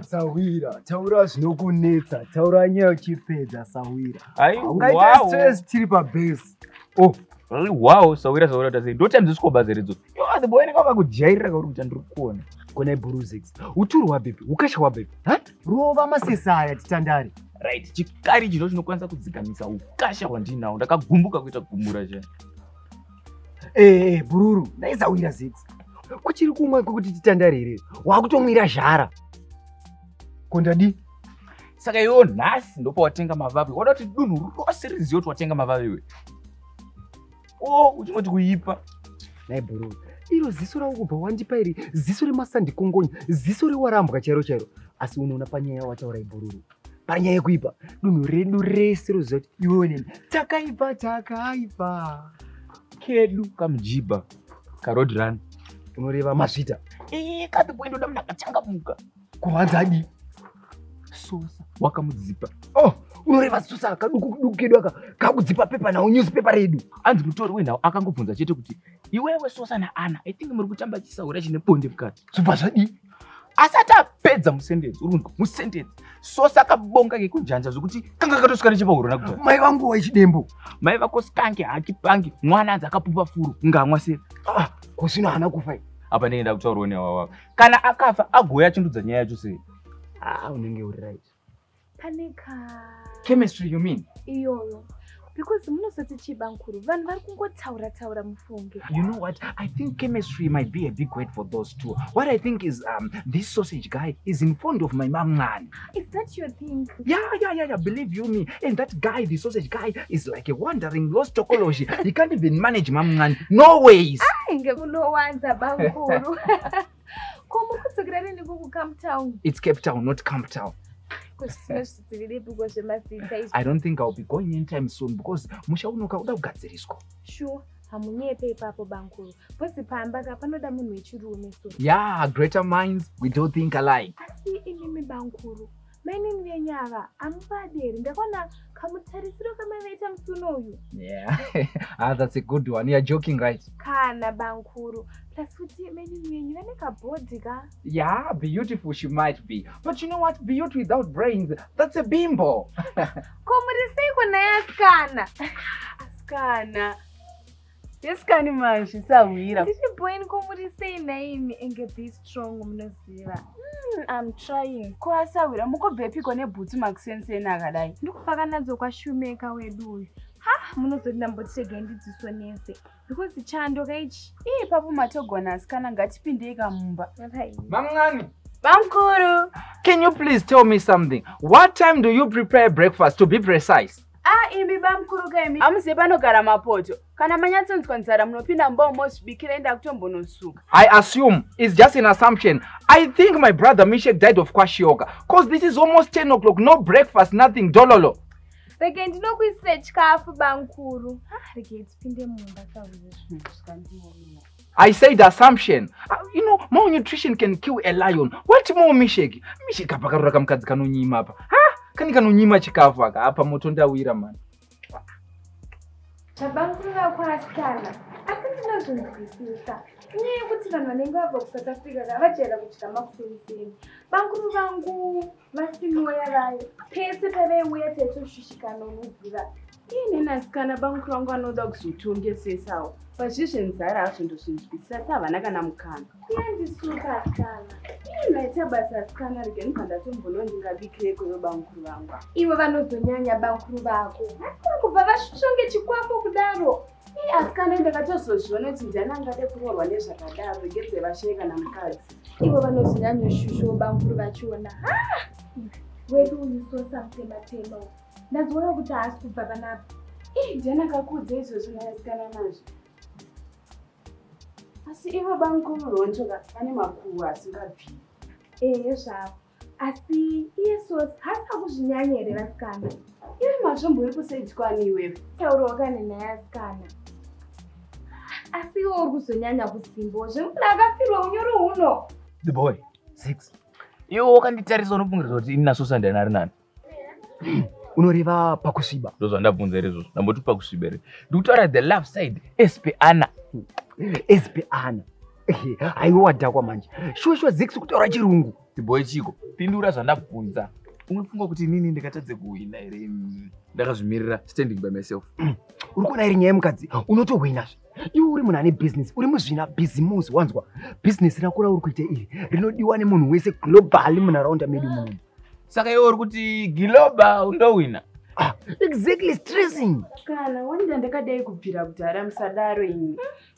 Speaker 8: sawira taura zvinokunetsa taura nyaya uchipedza sawira.
Speaker 6: Ai,
Speaker 8: ungaita
Speaker 6: wow.
Speaker 8: stress tiri pabase.
Speaker 6: Oh. Wow sawira sawira tasei ndotanzisikoba zeredzo yoaziboeneka vakakujairira kauri kuti andiri kuona
Speaker 8: kona buruzix uturu hwabhepi ukasha hwabhepi rova masesaya titandare.
Speaker 6: Right chikari chino chinokwanisa kudzikamisa ukasha hwandinawo ndakagumbuka kuita gumbura chai
Speaker 8: ee bururu. Ndaisawira zix. Kuchiri kumwe kwekuti titandare here? Wakutomwira zhara kondadi
Speaker 6: saka iwo nhasi ndopawatenga mavavi wada kuti dunhu rose rizive kuti watenga mavavi we o uchingoti kuipa
Speaker 8: nai bururu iro ziso ravo kubva wandipa iri ziso remasandikongonyi ziso rewarambwa chairo chairo asi unoona panyaya wataura ibururu panyaya yekuipa dunhu redu rese roziva kuti iwewe neni takaipa takaipa.
Speaker 6: Kedu kamujibha karodran?
Speaker 8: Unoreva mazvita.
Speaker 6: Ii katipoindoda munhu akachangamuka.
Speaker 8: Kuvanzadi
Speaker 6: sosa wakamudzipa.
Speaker 8: Oh unoreva sosa akaduku duku kedu aka kakudzipa pepa nawo newspepa redu.
Speaker 6: Anzi mutori wenhau akangobvunza chete kuti iwewe sosa naana i think muri kutamba chisaura chine bonde mukati.
Speaker 8: Zvobva zvadii
Speaker 6: asati apedza musendedzi uri kunzwa musendedzi sosa akabonga kekunjanja zvokuti kanga katosvika nechepahuro nakudhara
Speaker 8: mai vangu waichidembo
Speaker 6: mai vakosikange hakipangi mwana anzi akapupa furu ngamwa sei?
Speaker 8: Ah, kusina hana kufa
Speaker 6: apa ndenge ndakutaurawo newawawa kana akafa agouya achindudza nyaya yacho sei
Speaker 8: ah, unenge uri right.
Speaker 9: Pane ka
Speaker 2: chemistry you mean?
Speaker 9: iyoyo. Because munozoti chibankuru vanhu vari kungotaura taura mufunge
Speaker 2: you know what? I think chemistry might be a big word for those two. What i think is um, this sausage guy is in fond of my mamngani
Speaker 9: is that your thing?
Speaker 2: Yeah yeah yeah yeah believe you me. And that guy the sausage guy is like a wandering lost tokology. He can't even manage mamngani no ways.
Speaker 9: Ainge munowanza bankuru (laughs) ko mukudzokera rini kukucamp town.
Speaker 2: It's cape town not camp town. I don't think i'll be going anytime soon because musha unoka uda kugadziriswa.
Speaker 9: Sure hamunyepe ipapo bankuru bhozi pamba ka panoda munhu wechirume so.
Speaker 2: Yeah greater minds we don't think alike.
Speaker 9: Asi inimi bankuru mainini venyava amuvaderi ndakaona kamutarisiro kamaivaita musuno uyu?
Speaker 2: Yeah. (laughs) Ah, that's a good one. You're joking right?
Speaker 9: Kana bankuru plus kuti mainini venyu vane kabhodhi ka?
Speaker 2: Yeah beautiful she might be. But you know what? Beauty without brains that's a bimbo. (laughs)
Speaker 9: Ko muri seiko naye asikana? (laughs) Asikana
Speaker 3: yesikani mazvi sahwira
Speaker 9: ndichiboini ko muri sei naimi enge be strong munoziva
Speaker 7: am trying. Ko asahwira mukobvepiko nebhutsu makusenseni akadai?
Speaker 9: Ndikufa nadzo kwashumeka wedu uyu. Ha munozoti ndambotirege ndidziso nese because chando kaichi.
Speaker 7: Ipapo matogona asikana ngatipindei kamumba
Speaker 2: mamngani.
Speaker 7: Bamkuru.
Speaker 2: Can you please tell me something? What time do you prepare breakfast to be precise
Speaker 7: a imbi bamkuru kaimi hamuzivi panogara mapoto kana manyatsonzwa nzara munopinda mumba umozvibikira enda kutombonosuka
Speaker 2: I assume it's just an assumption. I think my brother Mishek died of kwashioka. Cause this is almost 10 o'clock, no breakfast, nothing, dololo.
Speaker 9: rege ndinokuisire chikafu bankuru rege tipinde mumba sahwira zvinhu zvikandiomera
Speaker 2: I said assumption. Uh, you know, malnutrition can kill a lion. What more Mishek? Mishek apa karora kamukadzi kanonyima apa. Ha? Kani kanonyima chikafu aka? Apa moto ndawira man.
Speaker 9: zvabankuru vakwasikana asi ndinozvinzwisisa. Inyaya yekuti vanhu vanenge vabva kusouth africa kavajaira kudya makuseniseni. Bankuru vangu vasimoya vayo pese pavaiuya taitoshushikana unoziva
Speaker 7: iine nasikana bankuru vangu vanoda kuzotongesesawo pazvizvenzara hazvondozvinzwisisa savana kana mukana.
Speaker 9: Kuyandisuka asikana.
Speaker 7: Naita basa asikana. Rege ndikandatombonwa ndingabikireko bamukuru vangu
Speaker 9: ivo vanozonyanya bankuru vako. Asi kubva vashonge chikwambo kudaro.
Speaker 7: Ii, asikana ndakatozozviona kuti ndiani angade kurorwa nezvakadaro? Rege vasheye kana mukadzi.
Speaker 9: Ivo vanozonyanya shushu bankuru vachiona. "Ah, wedu uyu sosa mutema-tema uyu. ndadziona kuti haasi kubva panapa.
Speaker 7: Ii ndiani akakudza izvozvo naasikana nazvo asi ivo bamukuru rontoka vane makuhwa asingabviri
Speaker 9: ehe zvavo. Asi iye sosa haasi akuzvinyanya here vasikana.
Speaker 7: Ive mazvombori kusedykwani iwevo
Speaker 9: taurawo kane naye asikana. Asi iwo uri kuzonyanya kusimbawo zvemunhu akafirwa unyoro huno.
Speaker 6: The boy six. Iwe wakanditarisa unofungirisa kuti ini nasosa ndiani ari nani? (clears throat)
Speaker 8: Unoreva pakusviba
Speaker 6: ndozvandabvunza here izvozvo ndamboti pakusviba here ndikutaura the love side sp ana
Speaker 8: sp ana haiwa wadhakwa manje. Shuwa shuwa ziksi kutaura chirungu.
Speaker 6: The boy chiko? Pindura zvandabvunza unofunga kuti inini ndikatadze kuhwina here ini ndakazvimirira standing by myself.
Speaker 8: Uri kuona iri nyaya yemukadzi unotohwinazve iwe uri munhu ane bhizinesi uri muzvina bhizimusi wanzwa? Bhizinesi rakura uri kuita iri rinodiwa nemunhu wese globally munharaunda medu munomu
Speaker 6: saka iwe uri kuti giloba undohwina
Speaker 8: exactly stressing.
Speaker 7: Kana wanda ndakadai kubvira kudhara musadaro ini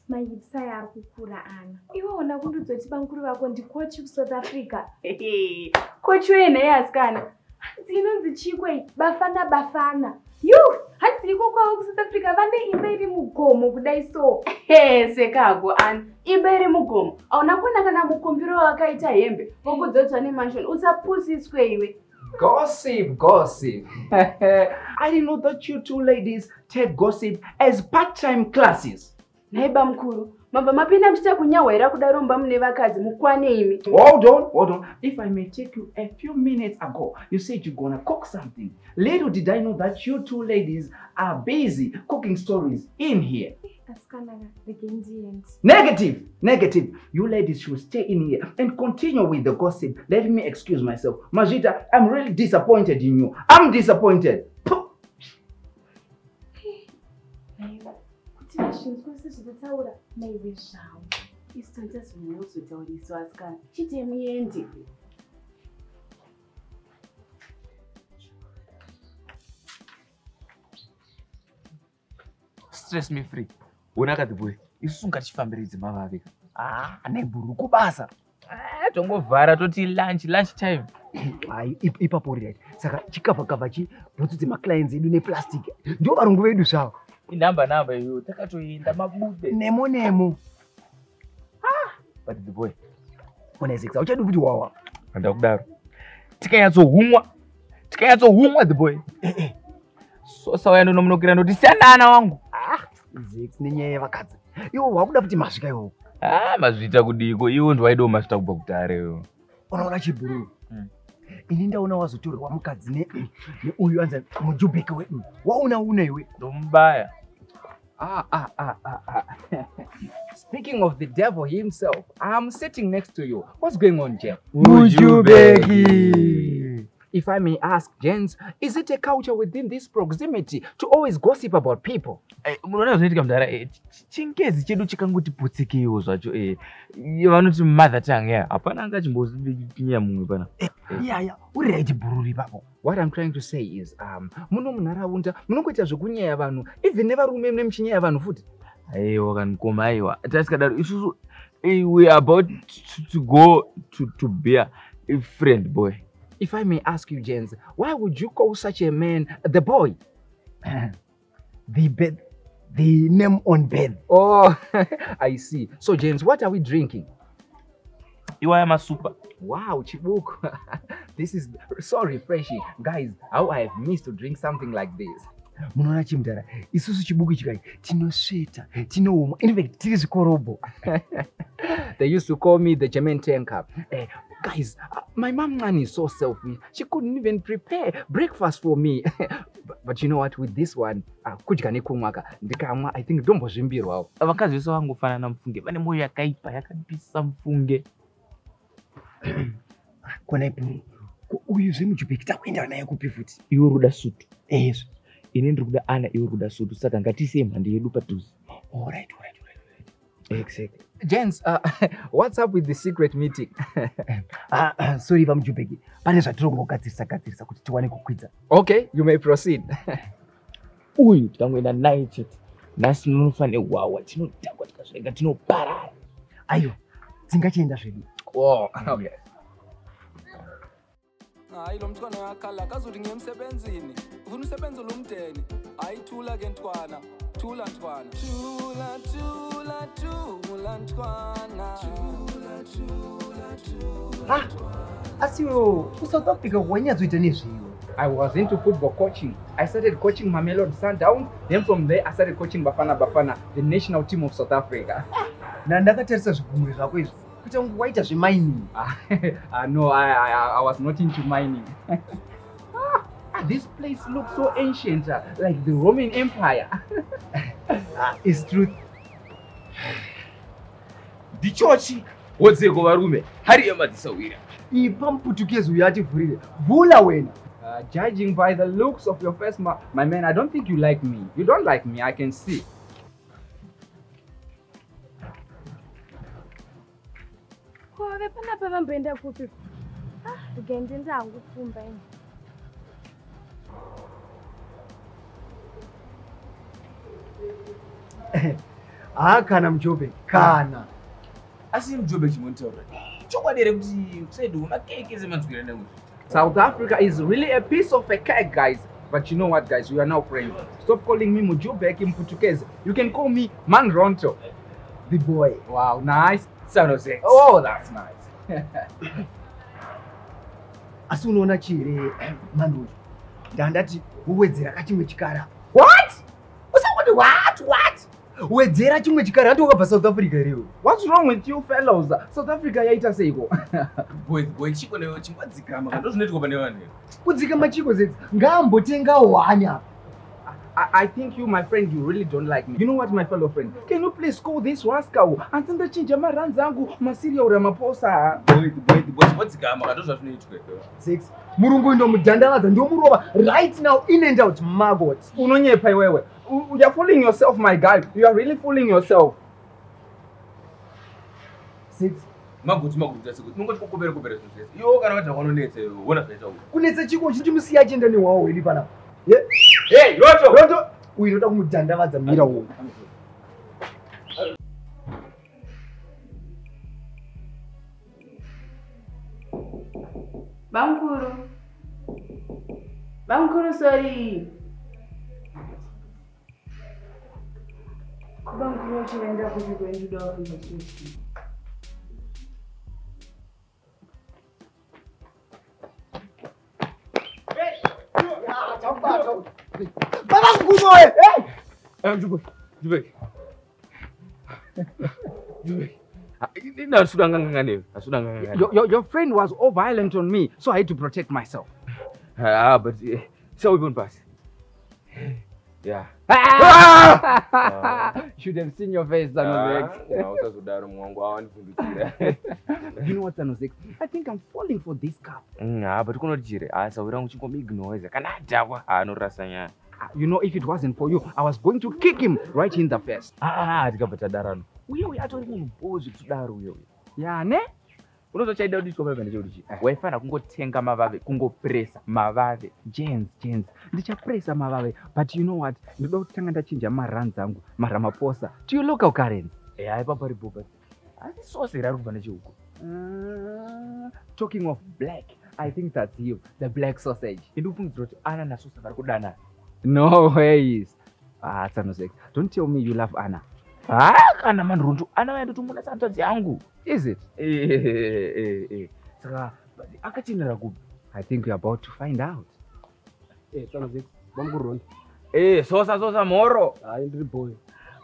Speaker 9: maipsai ari kukura ana iwoona kundodzoti bankuru vako ndikochi kusouth africa?
Speaker 7: Kochi weye nhaye asikana
Speaker 9: hanzi inonzi chikwei bafana bafana. Yu hanzi iko kwavo kusouth africa? Vane imba iri mugomo kudai so?
Speaker 7: Sekago ani imba iri mugomo. Hauna kuona kana mukumbiro wakaita hembe wokudzodzwa nemanshoni usapusiswe iwe.
Speaker 1: Gossip, gossip. (laughs) I didn't know that you two ladies take gossip as part-time classes.
Speaker 7: Nhaiba mukuru mabva mapinda muchiita kunyahwaira kudaro mba mune vakadzi mukwane imi
Speaker 1: Hold on, hold on. If I may take you a few minutes ago, you said you're gonna cook something. Little did I know that you two ladies are busy cooking stories in here.
Speaker 9: asikana rege ndiendi
Speaker 1: Negative, negative. You ladies should stay in here and continue with the gossip. Let me excuse myself. Majita, I'm really disappointed in you. I'm disappointed.
Speaker 9: Kuti vashinzwa sezvinotaura maive zvavo
Speaker 7: isu tanditazonyanya kuzotauriswa asikana chite muende
Speaker 6: stress me free. Una kati boy isusu ngatifambiridze mavavika
Speaker 8: nebhuru kubasa
Speaker 6: tongovhara toti lunch lunch time. (coughs)
Speaker 8: Hai ip- ipapo right. Saka chikavhakavha chi bhutsu dzemaclients edu neplastic. Ndio varungu vedu zvavo
Speaker 6: inhamba nhamba iyo takatoenda mabude.
Speaker 8: Nemo nemo
Speaker 6: but the boy
Speaker 8: unaisix auchadi kuti wawa.
Speaker 6: Handa kudaro. Tikanyatsohumwa. Tikanyatsohumwa the boy. Sosauya ndonomunokera ndoti siyanana wangu.
Speaker 8: Zix nenyaya yevakadzi iwo wakuda kuti masvika iwowo.
Speaker 6: Ah mazvita kudiko. Iwo ndiwaidawo mazvita kubva kutareyo
Speaker 8: unaona chibhuru
Speaker 6: Mm.
Speaker 8: ini ndaona wazotorerwa mukadzi ne- neuyu anza mujubheki wedu. Wauna una iwe?
Speaker 6: Ndomubaya
Speaker 2: Ah, ah, ah, ah, ah. (laughs) Speaking of the devil himself, I'm sitting next to you. What's going on, Jeff?
Speaker 8: mujubheki
Speaker 2: If I may ask, Jens, is it a culture within this proximity to always gossip about people?
Speaker 6: Eh, munoona zvinoitika mudhara eh, ch- ch- chingezi chedu chikangoti putsikeiwo zvacho eh. Vanoti mother tongue ya hapana anga chimbozipinya mumwe pana
Speaker 8: iyaya uri right bhururi ipapo
Speaker 2: What I'm trying to say is, um, muno munharaunda munongoita zvekunyaya vanhu, even nevarume nemuchinyaya vanhu futi.
Speaker 6: aiwa kanikoma aiwa tasikadaro isusu eh, we are about to, go to, to beer a friend boy
Speaker 2: If I may ask you, Jens, why would you call such a man the boy?
Speaker 8: the bed the name on bed
Speaker 2: Oh, (laughs) I see. So, James, what are we drinking?
Speaker 6: iwaya Super.
Speaker 2: Wow, Chibuku. (laughs) this is so refreshing. Guys, how I have missed to drink something like this.
Speaker 8: munoona chimudhara isusu chibuku chikai tinosveta tinoumwa infact tiri zvikorobo (laughs)
Speaker 2: They used to call me the German tanker. Eh, guys, my mom man is so selfish. She couldn't even prepare breakfast for me. (laughs) but, you know what? With this one, uh, kudya nekumwaka ndikamwa I think ndombozvimbirwawo.
Speaker 6: vakadzi vese vangofanana mufunge vane mwoyo yakaipa yakapisa mufunge (clears throat)
Speaker 8: kona ibhuru uyu zvemujubheki takuenda naye kupi futi
Speaker 6: iwe ruda sutu
Speaker 8: ezvo
Speaker 6: ini ndiri kuda ana iwe ruda sutu saka ngatiisei mhandi yedu padhuze
Speaker 8: alright alright exactly.
Speaker 2: Jens, uh, (laughs) what's up with the secret meeting? (laughs)
Speaker 8: Ah, ah, sorry pamujubheki pane zvatiri kungogadzirisa gadzirisa kuti tiwane kukwidza.
Speaker 2: Okay, you may proceed. (laughs)
Speaker 6: uyu tikangoenda naye chete. Nhasi nonofane hwawa tinodhakwa tikasvika tinoparara.
Speaker 8: Aiwa dzingachienda zvedu.
Speaker 2: Oh, okay.
Speaker 12: hayi lo mntwana uyakhala akazuthi ngemsebenzini ufuna usebenza lo mdeni hayi thula ke ntwana thula ntwana thula thula thula ntwana thula thula thula
Speaker 8: asiwo kusouth africa wanyadzoita nezviwo
Speaker 2: I was into football coaching. I started coaching Mamelodi Sundowns. Then from there, I started coaching Bafana Bafana, the national team of South Africa.
Speaker 8: nandakatarisa zvigumwe zvako izvi kuti unge waita zvemining
Speaker 2: uh, (laughs) no, I, I, I was not into mining. (laughs) This place looks so ancient, uh, like the Roman Empire. (laughs)
Speaker 8: ah, is truth
Speaker 6: ndichochi wodzeko varume? Hari yemadzisawira
Speaker 8: ipa muputukezi uyo ativhurire vhula wena.
Speaker 2: Uh, judging by the looks of your face, my, my man, I don't think you like me. You don't like me, I can see.
Speaker 9: kove panapa vamboenda kupi. Ah, ndikaende ndangu pfumba ini
Speaker 8: haa (laughs) kana muchobheki kana
Speaker 6: asi mujobe chimonitaura chokwadi here kuti kusaidi makeke semanzwira nemuzvi
Speaker 2: South Africa is really a piece of a cake, guys. But you know what, guys? We are now friends. Stop calling me Mujubek in Portuguese. You can call me Manronto.
Speaker 8: the boy
Speaker 2: Wow, nice.
Speaker 6: son of sex
Speaker 2: Oh, that's nice. (laughs)
Speaker 8: asi unoona chire mandoto ndandati wowedzera kachimwe chikara
Speaker 2: What? Somebody, what? What?
Speaker 8: wedzera chimwe chikara hati wakabva south africa irewe
Speaker 2: What's wrong with you fellows? South Africa yaita seiko.
Speaker 6: boy boy chiko newe chimbadzikama kana ndozvinoitwa pane vanhu
Speaker 8: kudzika machiko zedzi ngaambotenga hwanya
Speaker 2: I, I think you, my friend, you really don't like me. You know what, my fellow friend? Can you please call this rascal and send the chinja maranzi angu masirial ramaposa?
Speaker 6: boy boy boy chimbadzikama kana ndozvazvinoitwa
Speaker 8: sex murungu ndomudhandavadza ndomurova right now in and out magot
Speaker 2: Unonyepa iwewe. You're fooling yourself, my guy. You are really fooling yourself.
Speaker 8: sex
Speaker 6: maguti maguti asi kuti nongoti kukopera kopera zvinhu zvese iwo kana vati vakanonetsa iwe wona zvaita uyu
Speaker 8: kunetsa chiko chiti musiya achienda nehwawo hwedi panapa
Speaker 6: hey roto!
Speaker 8: Roto! Uyu inoda kumudhandavadza mira uyu
Speaker 7: Bamkuru. Bamkuru, sorry. Bamkuru wachienda kuti kwenduda wakuza sushi.
Speaker 8: babangumoe
Speaker 6: ndasudanganganganewe asudanganganganewe
Speaker 2: Your, your, your friend was all violent on me, so I had to protect myself.
Speaker 6: ah but sawiponi pasi ya (laughs)
Speaker 2: Should have seen your face, Sanozex.
Speaker 6: usazodaro mwangu awandifundukira (laughs)
Speaker 2: you know what, Sanozex? I think I'm falling for this guy.
Speaker 6: ha but kunoti chiri asawira uchingomignoriza kana adhakwa? Aanorasa nyaya.
Speaker 2: Ah, You know, if it wasn't for you, I was going to kick him right in the face.
Speaker 6: aa tikabva tadarano uye uyu atori munhu boo zvekutodaro uye uyu
Speaker 2: Yeah, ne?
Speaker 6: unozochaida kuditwa paipa ndechekuti waifanira kungotenga mavave kungopresa mavave
Speaker 2: James, James, ndichapresa mavave, but you know what? Ndoda kutanga ndachinja maranzi angu, maramaposa, to your local currency.
Speaker 6: eya ipaparipo pati asi sose rari kubva necheuko
Speaker 2: Uh, talking of black, I think that's you, the black sausage.
Speaker 6: indikufungidzira kuti ana nasosa vari kudanana
Speaker 2: No ways. Ah, Sanozex, don't tell me you love Anna.
Speaker 6: Ha kana manhurundu ana vaenda tomona sanzvadzi yangu
Speaker 2: Is it?
Speaker 6: Eh, eh, eh, eh. saka but akachinira kupi
Speaker 2: I think you're about to find out.
Speaker 11: vamukuronda
Speaker 6: Eh, sosa sosa mhoro
Speaker 11: hayi ndiri boy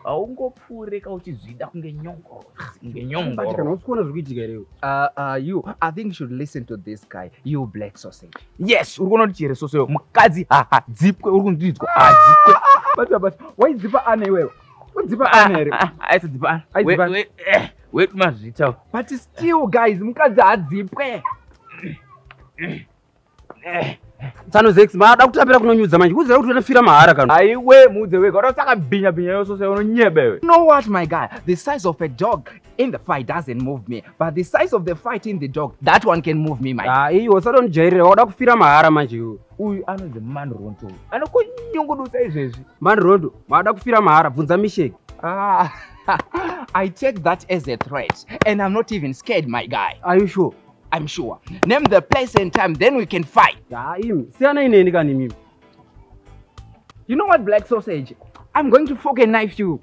Speaker 6: haungopfuureka uchizvida kunge nyongoro kunge
Speaker 11: bati
Speaker 6: nyongoro
Speaker 11: kana usikuona zviri kuitika irewo
Speaker 2: Uh, uh, you, I think you should listen to this guy, you black sausage.
Speaker 6: yes uri kuona kuti chire soseyo mukadzi hahadzipwe uri kundidzwa hadzipwe
Speaker 2: But, (laughs) but, why zipa Anna iwewe? Udzipa Anna here.
Speaker 6: aisadzipa ana
Speaker 2: Aidzipa ana.
Speaker 6: wetu mazvitawo
Speaker 2: But still, guys, mukadzi hadzipwe.
Speaker 4: Sanozex maada kutapira kunonyudza manje kudzira kuti unofira mahara kano
Speaker 6: aiwe mudze wega utasaka bhinya bhinya yosose unonyebe we
Speaker 2: You know what, my guy? The size of a dog in the fight doesn't move me, but the size of the fight in the dog, that one can move me, my guy.
Speaker 4: Ah, iwe usadonijairira wauda kufira mahara manje iwe
Speaker 6: uyu anonzi manronto anokunyungudutsa izvezvi
Speaker 4: manrondo maada kufira mahara bvunza misheki
Speaker 2: Ah, (laughs) I take that as a threat, and I'm not even scared, my guy.
Speaker 4: Are you sure?
Speaker 2: I'm sure. Name the place and time, then we can fight.
Speaker 4: Imi siyana ineni kani mimi
Speaker 2: You know what, Black Sausage? I'm going to fork a knife you.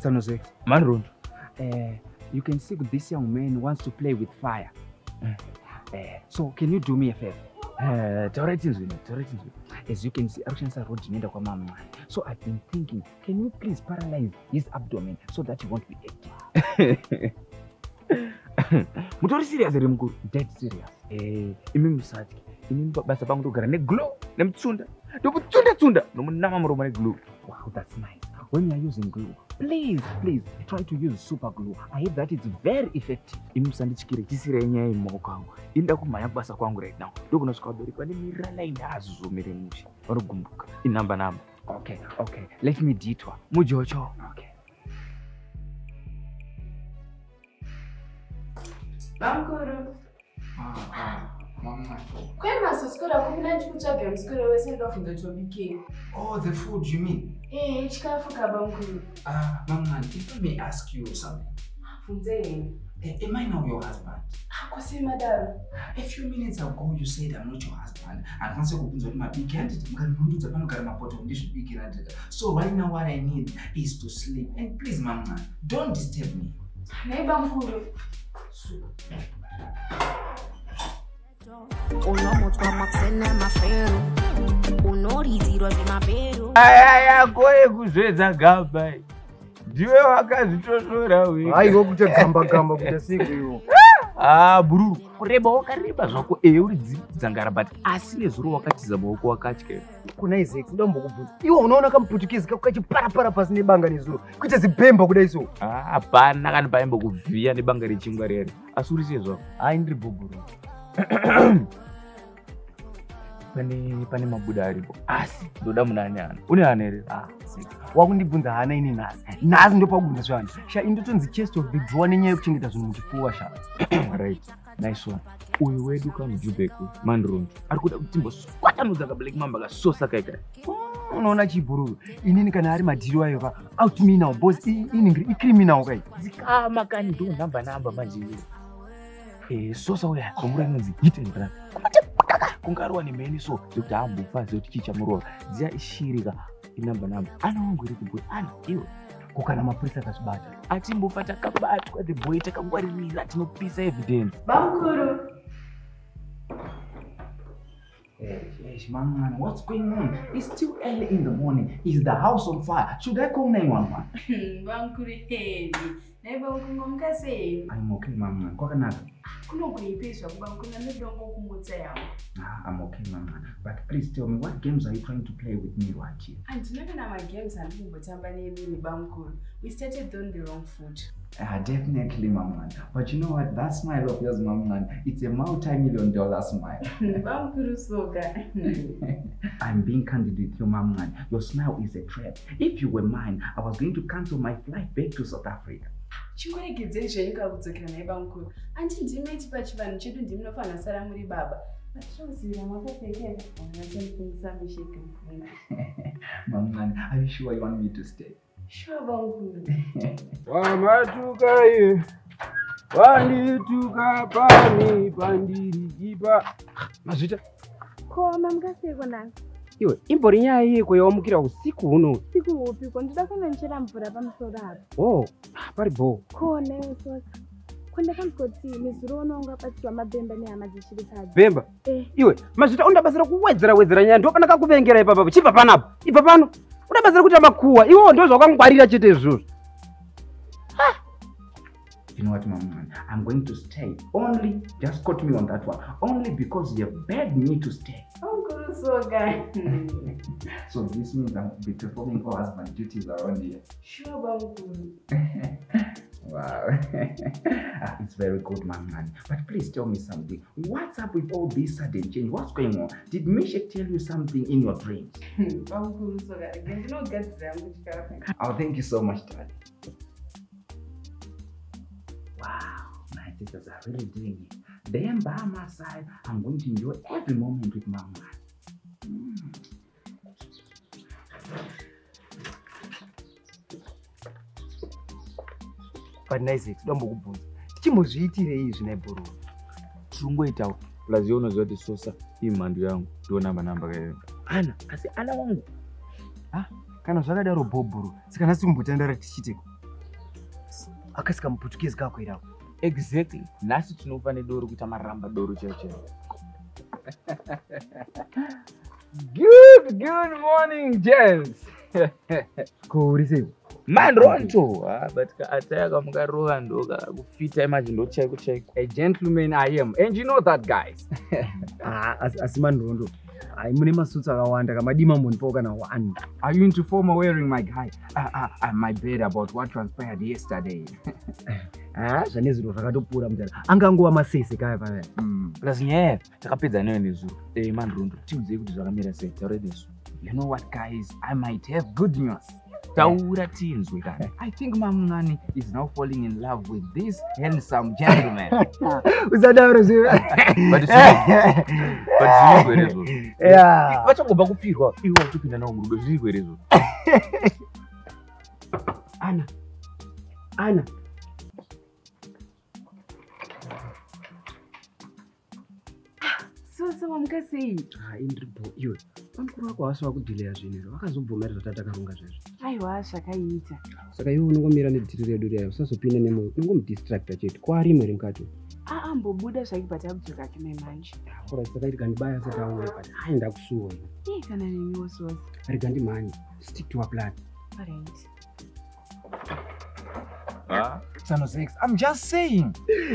Speaker 2: Sanozex.
Speaker 6: manrondo
Speaker 2: Uh, you can see this young man wants to play with fire. Uh, so can you do me a favor?
Speaker 6: Taura tinzwini taura tinzwini
Speaker 2: As you can see, arikushandisa rod inoenda kwamama mani. So I've been thinking, can you please paralyze his abdomen so that he won't be active? (laughs)
Speaker 6: mutori serious here mukuru
Speaker 2: Dead serious.
Speaker 6: Eh, imi musatyi ini basa pangu ndogara neglow nemutsunda ndokutsunda tsunda nomunama muromo neglow
Speaker 2: Wow, that's nice. When you're using glue, please, please try to use super glue. I hear that it's very effective.
Speaker 6: imi musandityire tisirei nyaya yemumaoko angu inda kumhanya kubasa kwangu right now ndokunosvika vabereki vane mirira laini azuzomere mushe vanogumbuka inhamba namba
Speaker 2: Okay, okay. Let me detour.
Speaker 6: mujocho
Speaker 2: Okay.
Speaker 7: Bamkuru.
Speaker 2: Mama.
Speaker 7: kwemasosikora kumina ndikutsvaga musikoro wese ndikafunza tobikei
Speaker 2: Oh, the food you mean?
Speaker 7: ee chikafu kabamkuru
Speaker 2: Ah, Mama, if I may ask you something.
Speaker 7: funzei
Speaker 2: Eh, Am I now your husband?
Speaker 7: kwasimadaro
Speaker 2: A few minutes ago, you said I'm not your husband. And once I opened the my big hand, mukanundudza panogara mapoto ndizvibikira ndega. So right now what I need is to sleep. And please, Mama, don't disturb me.
Speaker 7: nei bamkuru
Speaker 10: unomutswa makusene mafero unoridzirwa zvemabhero
Speaker 6: aya yako yekuzvedza gamba ndiwe wakazvitosora
Speaker 8: haiwa kuita gamba gamba kuita siku iwo
Speaker 6: ah bururu kureba wakareba zvako ehe uri dzangara but asi nezuro wakatiza maoko wakatya
Speaker 8: kuna izex ndambokubvunza iwo unoona kamuputukezi kako kachiparapara pasi nebanga nezuro kuita zibhemba kudai so
Speaker 6: Ah, hapana kana paimbo kuvhiya nebanga rechingwa rere asi uri sezvako
Speaker 8: hai ndiri bhubhuru (coughs)
Speaker 6: pane pane mabuda aripo. Asi ndoda muna ane hana une hana here?
Speaker 8: Wakundibvunza hana ini nhasi. Nhasi ndopakubvunza zvani sha indotonzi chest of the drawer nenyaya yekuchengeta zvinhu muchipfuwa sha. (coughs)
Speaker 6: Right. Nice one. Uyu wedu kamujubek manrondo ari kuda kuti timboswatanudza kablake mamba kasosa kaikai
Speaker 8: unoona chibhururu. Inini kana ari madhiri wayo ka out me now bos iningiri icriminal kai
Speaker 6: dzikama kani ndo namba namba manje eh sosa uya somura inonzi hit and run kungarowa nemheni so zvokuti hambofa zekuti chichamurova dziya ishirika inamba namba. Ana wangu iri kuboi ana iwe.
Speaker 8: Kukana mapurisa akazvibata?
Speaker 6: Atimbofa takabatwa the boy takangwaririra tinopisa evidence.
Speaker 7: Bamkuru
Speaker 2: Yes, man, what's going on? It's still early in the morning. Is the house on fire? Should I call 911? (laughs)
Speaker 7: bamkuru heni nei bamkuru ngomukasei
Speaker 2: I'm okay, mama. Kwakanaka.
Speaker 7: kunokuipezva kubamkuru nanodongo kumutsa yangu
Speaker 2: Ah, I'm okay, mama. But please tell me, what games are you trying to play with me right here?
Speaker 7: handina kana magames andiri kumbotamba nemini bamkuru we started on the wrong foot
Speaker 2: Ah, definitely, mama. But you know what? That smile of yours, mama, it's a multi-million dollar smile. (laughs) (laughs) I'm being candid with you, mama. Your smile is a trap. If you were mine, I was going to cancel my flight back to South Africa.
Speaker 7: chingoregedzei zvenyika kudzokera naye bamukuru andi ndimeti pachivanhu chedu ndimunofanira sara muri baba misheke mfuna (laughs)
Speaker 2: Mama, are you sure you want me to stay?
Speaker 7: Shuwa bamukuru
Speaker 4: wamatuka iye wandituka pani pandirichipa mazvita
Speaker 9: koma mukaseko nani?
Speaker 4: Iwe imbori nyaya yeko yawamukira usiku huno
Speaker 9: siku upiko? Ndida kunonchera mvura pamusoro apo
Speaker 4: o pari bho
Speaker 9: kona iwe sosa kwandakamboti mizuro unonga batirwa mabhemba nehama dzichiri padzi
Speaker 4: bhemba
Speaker 9: Eh.
Speaker 4: iwe mazvita undabasira kuwedzera wedzera nyaya ndopanaka kuvengera ipapapo chibva panapo ibva pano undabasira kuita makuwa iwewo ndo zvakangwarira chete izvozvo
Speaker 2: You know what, mama? I'm going to stay. Only, just quote me on that one. Only because you begged me to stay.
Speaker 7: bamukuru Bamkuru soga.
Speaker 1: So this means I'll be performing all husband duties around here.
Speaker 7: Sure, Bamkuru. (laughs)
Speaker 1: Wow. (laughs) Ah, it's very good, man, man. But please tell me something. What's up with all this sudden change? What's going on? Did Misha tell you something in your dreams?
Speaker 7: Bamkuru soga. Ndinogadzira yangu chikafu.
Speaker 1: Oh, thank you so much, Dad. Wow, my sisters are really doing it. Them by my side, I'm going to enjoy every moment with my man. Mm.
Speaker 8: but nisex ndombokubvunza tichimbozviitirei
Speaker 6: tiringoitawo plus iwe unoziva kuti sosa imhando yangu ndo namba namba kaerenga ana asi ana wangu
Speaker 8: kana zvakadaro bhobhuru saka nhasi kumbotandara tichiteko akasikamuputukezi kakwirako
Speaker 6: exactly. Nhasi tinofa nedoro kuita maramba doro chaivo chaivo
Speaker 2: Good, good morning, gents. (laughs)
Speaker 8: ko uri sei?
Speaker 6: Mandronto but atayaka mukarova ndoka kufita imaji ndo chaiko chaiko
Speaker 2: A gentleman I am, and you know that, guys. (laughs)
Speaker 8: Ah, asi asi manhorondo hai mune masutsu akawanda kamadima monipawo kana one
Speaker 2: Are you into formal wearing, my guy? Uh, uh, uh, my bed about what transpired yesterday. (laughs)
Speaker 8: ha zvane zviro zvakatopfuura mutara angangova masese kaya paya
Speaker 2: Mm.
Speaker 6: plus nyaya takapedza nayo nezuro e mandrondo tiudzei kuti zvakamira sei taure nesu
Speaker 2: You know what, guys? I might have good news.
Speaker 6: Taura tinzwe kana.
Speaker 2: I think Mamngani is now falling in love with this handsome gentleman. (laughs)
Speaker 8: usadaro zve
Speaker 6: but zvirigwere (laughs) izvozvo vachangobva kupirwa iwe watopinda nawo murudo zvirigwere izvozvo (laughs)
Speaker 8: ana. Ana
Speaker 7: Sosa wamuka sei?
Speaker 8: hai ndiribo iwe pamukuru wako hawasi wakudhileya zvinezvo vakazobvumirira tata akaronga zvezvo.
Speaker 7: Aiwa zvakaita.
Speaker 8: saka iwe unongomira nedhiri redu riya usazopinda nemoyo unongomudistracta chete. Kwarimwe ringacho
Speaker 7: aambobuda zvakibva takudzoka kime manje
Speaker 8: ora saka iti kandibaya asati auya but hai ndakusuwa iwe
Speaker 7: ii kana neniwo sosa
Speaker 8: rega ndimhanye stick to our plan.
Speaker 7: Alright
Speaker 2: Son of Six, I'm just saying.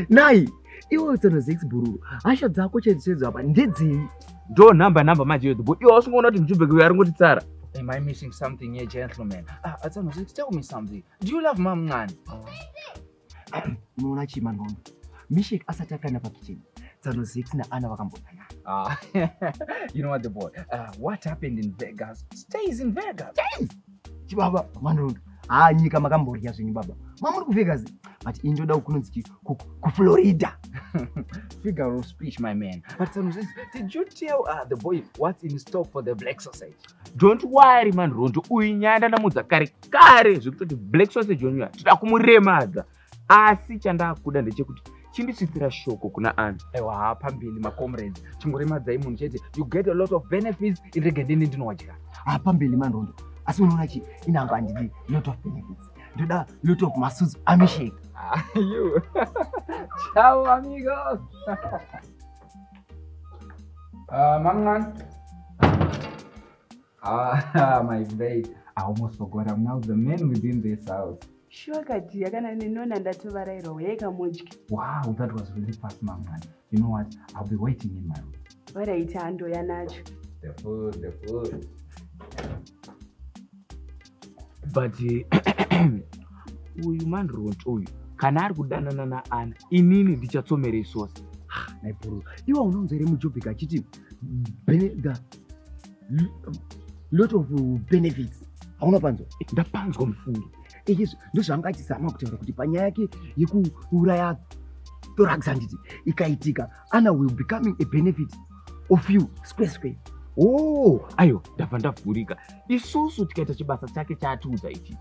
Speaker 8: nai iwe tsano zex bhururu hasha dzako chedzichedzo apa ndedzei
Speaker 6: ndo nhamba nhamba manje yedu bo iwe wasungoona kuti mjubheki uyo aringotitsara
Speaker 2: Am I missing something here, gentlemen? Ah, Son of Six, tell me something. Do you love Mamngani?
Speaker 8: unoona chii manhondo mishek asati akaenda pakicheni tsano zex naana vakambonana
Speaker 2: Ah, (laughs) you know what, the boy? Uh, what happened in Vegas stays in Vegas.
Speaker 8: chibaba manhondo haa nyika makamborya zvenyu baba mamuri kuvegas but ini ndoda kunonzi kuflorida
Speaker 2: Figure of speech, my man. But of Six, did you tell uh, the boy what's in stock for the Black Sausage?
Speaker 6: don't worry manhrondo uyu nyaya ndandamudza kare kare. Zvekutoti black sausage wenyuya tida kumuremadza asi chandakuda ndechekuti chindisvitsira shoko kuna ana
Speaker 2: Ewa hapambili macomrades chingoremadzai munhu chete. You get a lot of benefits irege ndini ndinodya
Speaker 8: hapambeli manhondo asi unoona chi? Inango handidi lot of benefits ndoda lot of masutsu amishek
Speaker 2: Ah, you (laughs) ciao amigos (laughs) uh, Mamngani Ah, (laughs) my babe. I almost forgot. I'm now the man within this house.
Speaker 7: shuwa kadiya kana nenona ndatovarairwa yaikamodya
Speaker 2: Wow, that was really fast, Mamngani. You know what? I'll be waiting in my room.
Speaker 7: waraiti andoya nacho
Speaker 2: The food, the food.
Speaker 6: but eh, (clears throat) (coughs) uyu manhrondo uyu. Kana ari kudanana naana inini ndichatsomerei sosa
Speaker 8: naipuru iwa unonzwa here mujobhek achiti the lot of benefits. Hauna panzwa?
Speaker 6: Ndapanzwa mufungi
Speaker 8: izvi ndozvanga achizama kutaura kuti panyaya yake yekuuraya thorax handiti ikaitika ana will becoming a benefit of you square square.
Speaker 6: O aiwa ndabva ndavhurika. Isusu tikaita chibasa chake chaatiudza ichichi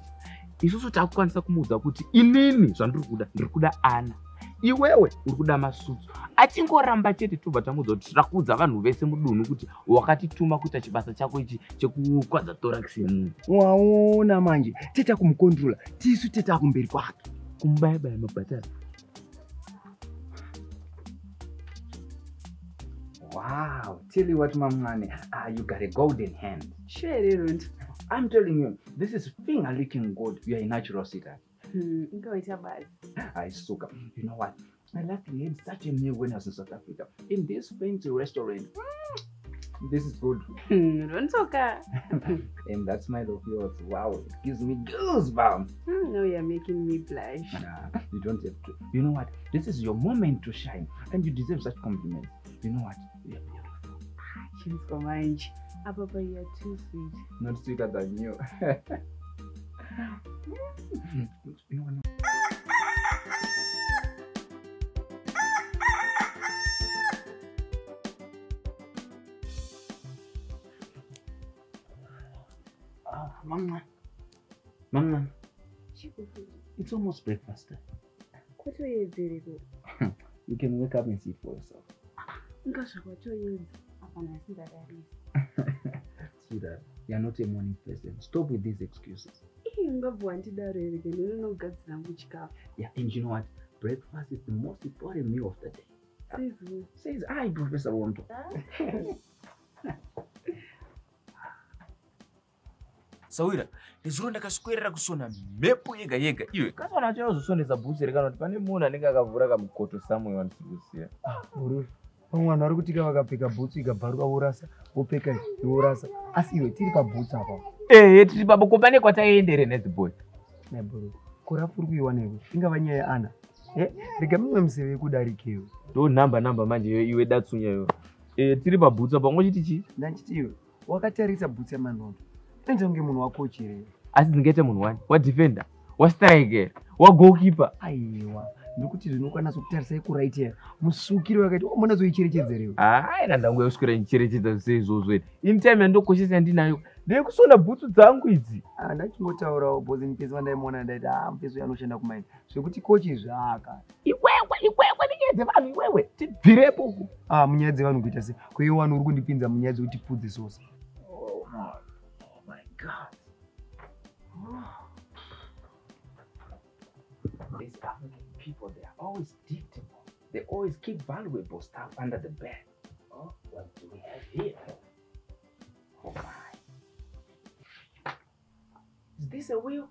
Speaker 6: isusu takukwanisa kumuudza kuti inini zvandiri kuda ndiri kuda ana iwewe uri kuda masutsu achingoramba chete tobva tamuudza kuti tira kuudza vanhu vese mudunhu kuti wakatituma kuita chibasa chako ichi chekukwadza thorax yemunhu
Speaker 8: waona manje teta kumukontrola tisu teta kumberi kwake.
Speaker 6: Kumubayabaya mabhatara
Speaker 2: Wow, tell you what, Mamngani, ah, you got a golden hand.
Speaker 7: here rondo
Speaker 2: I'm telling you, this is finger looking good. You're a natural sitter.
Speaker 7: ingawaita basi
Speaker 2: I suka. You know what? I luckily had such a meal when I was in South Africa. In this fancy restaurant. Mm. This is good. (laughs)
Speaker 7: Hmm, rontoka ah. (laughs)
Speaker 2: And that smile of yours, wow, it gives me goosebumps.
Speaker 7: no you're making me blush
Speaker 2: Nah, you don't have to. You know what? This is your moment to shine, and you deserve such compliments. You know what? You're beautiful.
Speaker 7: chinzwa manje apapa you're too sweet
Speaker 2: Not sweeter than you. you know what? Ah, Mama. Mama, it's almost breakfast time.
Speaker 7: kwatoyedzereko (laughs)
Speaker 2: You can wake up and see it for yourself.
Speaker 7: ngazvakwatoyedza apana asingadarisi
Speaker 2: Sweetheart, you are not a morning person. Stop with these excuses.
Speaker 7: ungabva wandidaro here ke ndinonogadzira ngu chikafu
Speaker 2: Yeah, and you know what? Breakfast is the most important meal of the day.
Speaker 7: sezvo
Speaker 2: Says I, Professor Wonto. (laughs)
Speaker 6: sawira nezuro ndakaswera kusona mhepo yega yega iwe kaswana chinozosonesa bhutsi rekana kuti pane munhu anenge akavhura kamukoto samwe wandisiri kusiya
Speaker 8: uri vamwe vanhu vari kutika vakapfeka bhutsu ikabvaruka vorasa vopfeka vorasa asi iwe tiri pabhutsu apa?
Speaker 6: Ehe tiri ko pane kwataiendere nedziboi
Speaker 8: naibro kurafu uri kuiwa newe ingava nyaya yeana e rega mimwe miseve yekudarikewo
Speaker 6: ndo nhamba nhamba manje iwe datsunya iyo e tiri pabhutsu apa? Ungochiti chii?
Speaker 8: Ndanchiti iwe wakatarisa bhutsu yamanondo. Inoita kunge munhu wakocherera
Speaker 6: asi ndingaita munhu wani? Wadefenda wastriker wagoalkeeper
Speaker 8: aiwa ndikuti zvinokwanisa kutarisai kuraiti here musukiro yakaiti wamonazoicherechedzerewo
Speaker 6: hayi ndandangu yakuswera ndicherechedza seizvozvo ere? Ini time yandokoshesa yandinayo ndekusona bhutsu dzangu idzi.
Speaker 8: Ndachingotaurawo bhozi mupeso wandaimuona ndaiti a mupeso uyu anoshanda kumaini? Zvekuti kochi zvaaka.
Speaker 6: Iwewe iwewe nenyaya dzevanhu iwewe. Tibvirepo uku
Speaker 8: a munyaya dzevanhu kuita sei? Kweiwe vanhu uri kundipinza munyaya dzekuti pfudzi sosa
Speaker 2: African people, they are always dictable. They always keep valuable stuff under the bed. Oh, what do we have here? Oh my. Is this a wheel?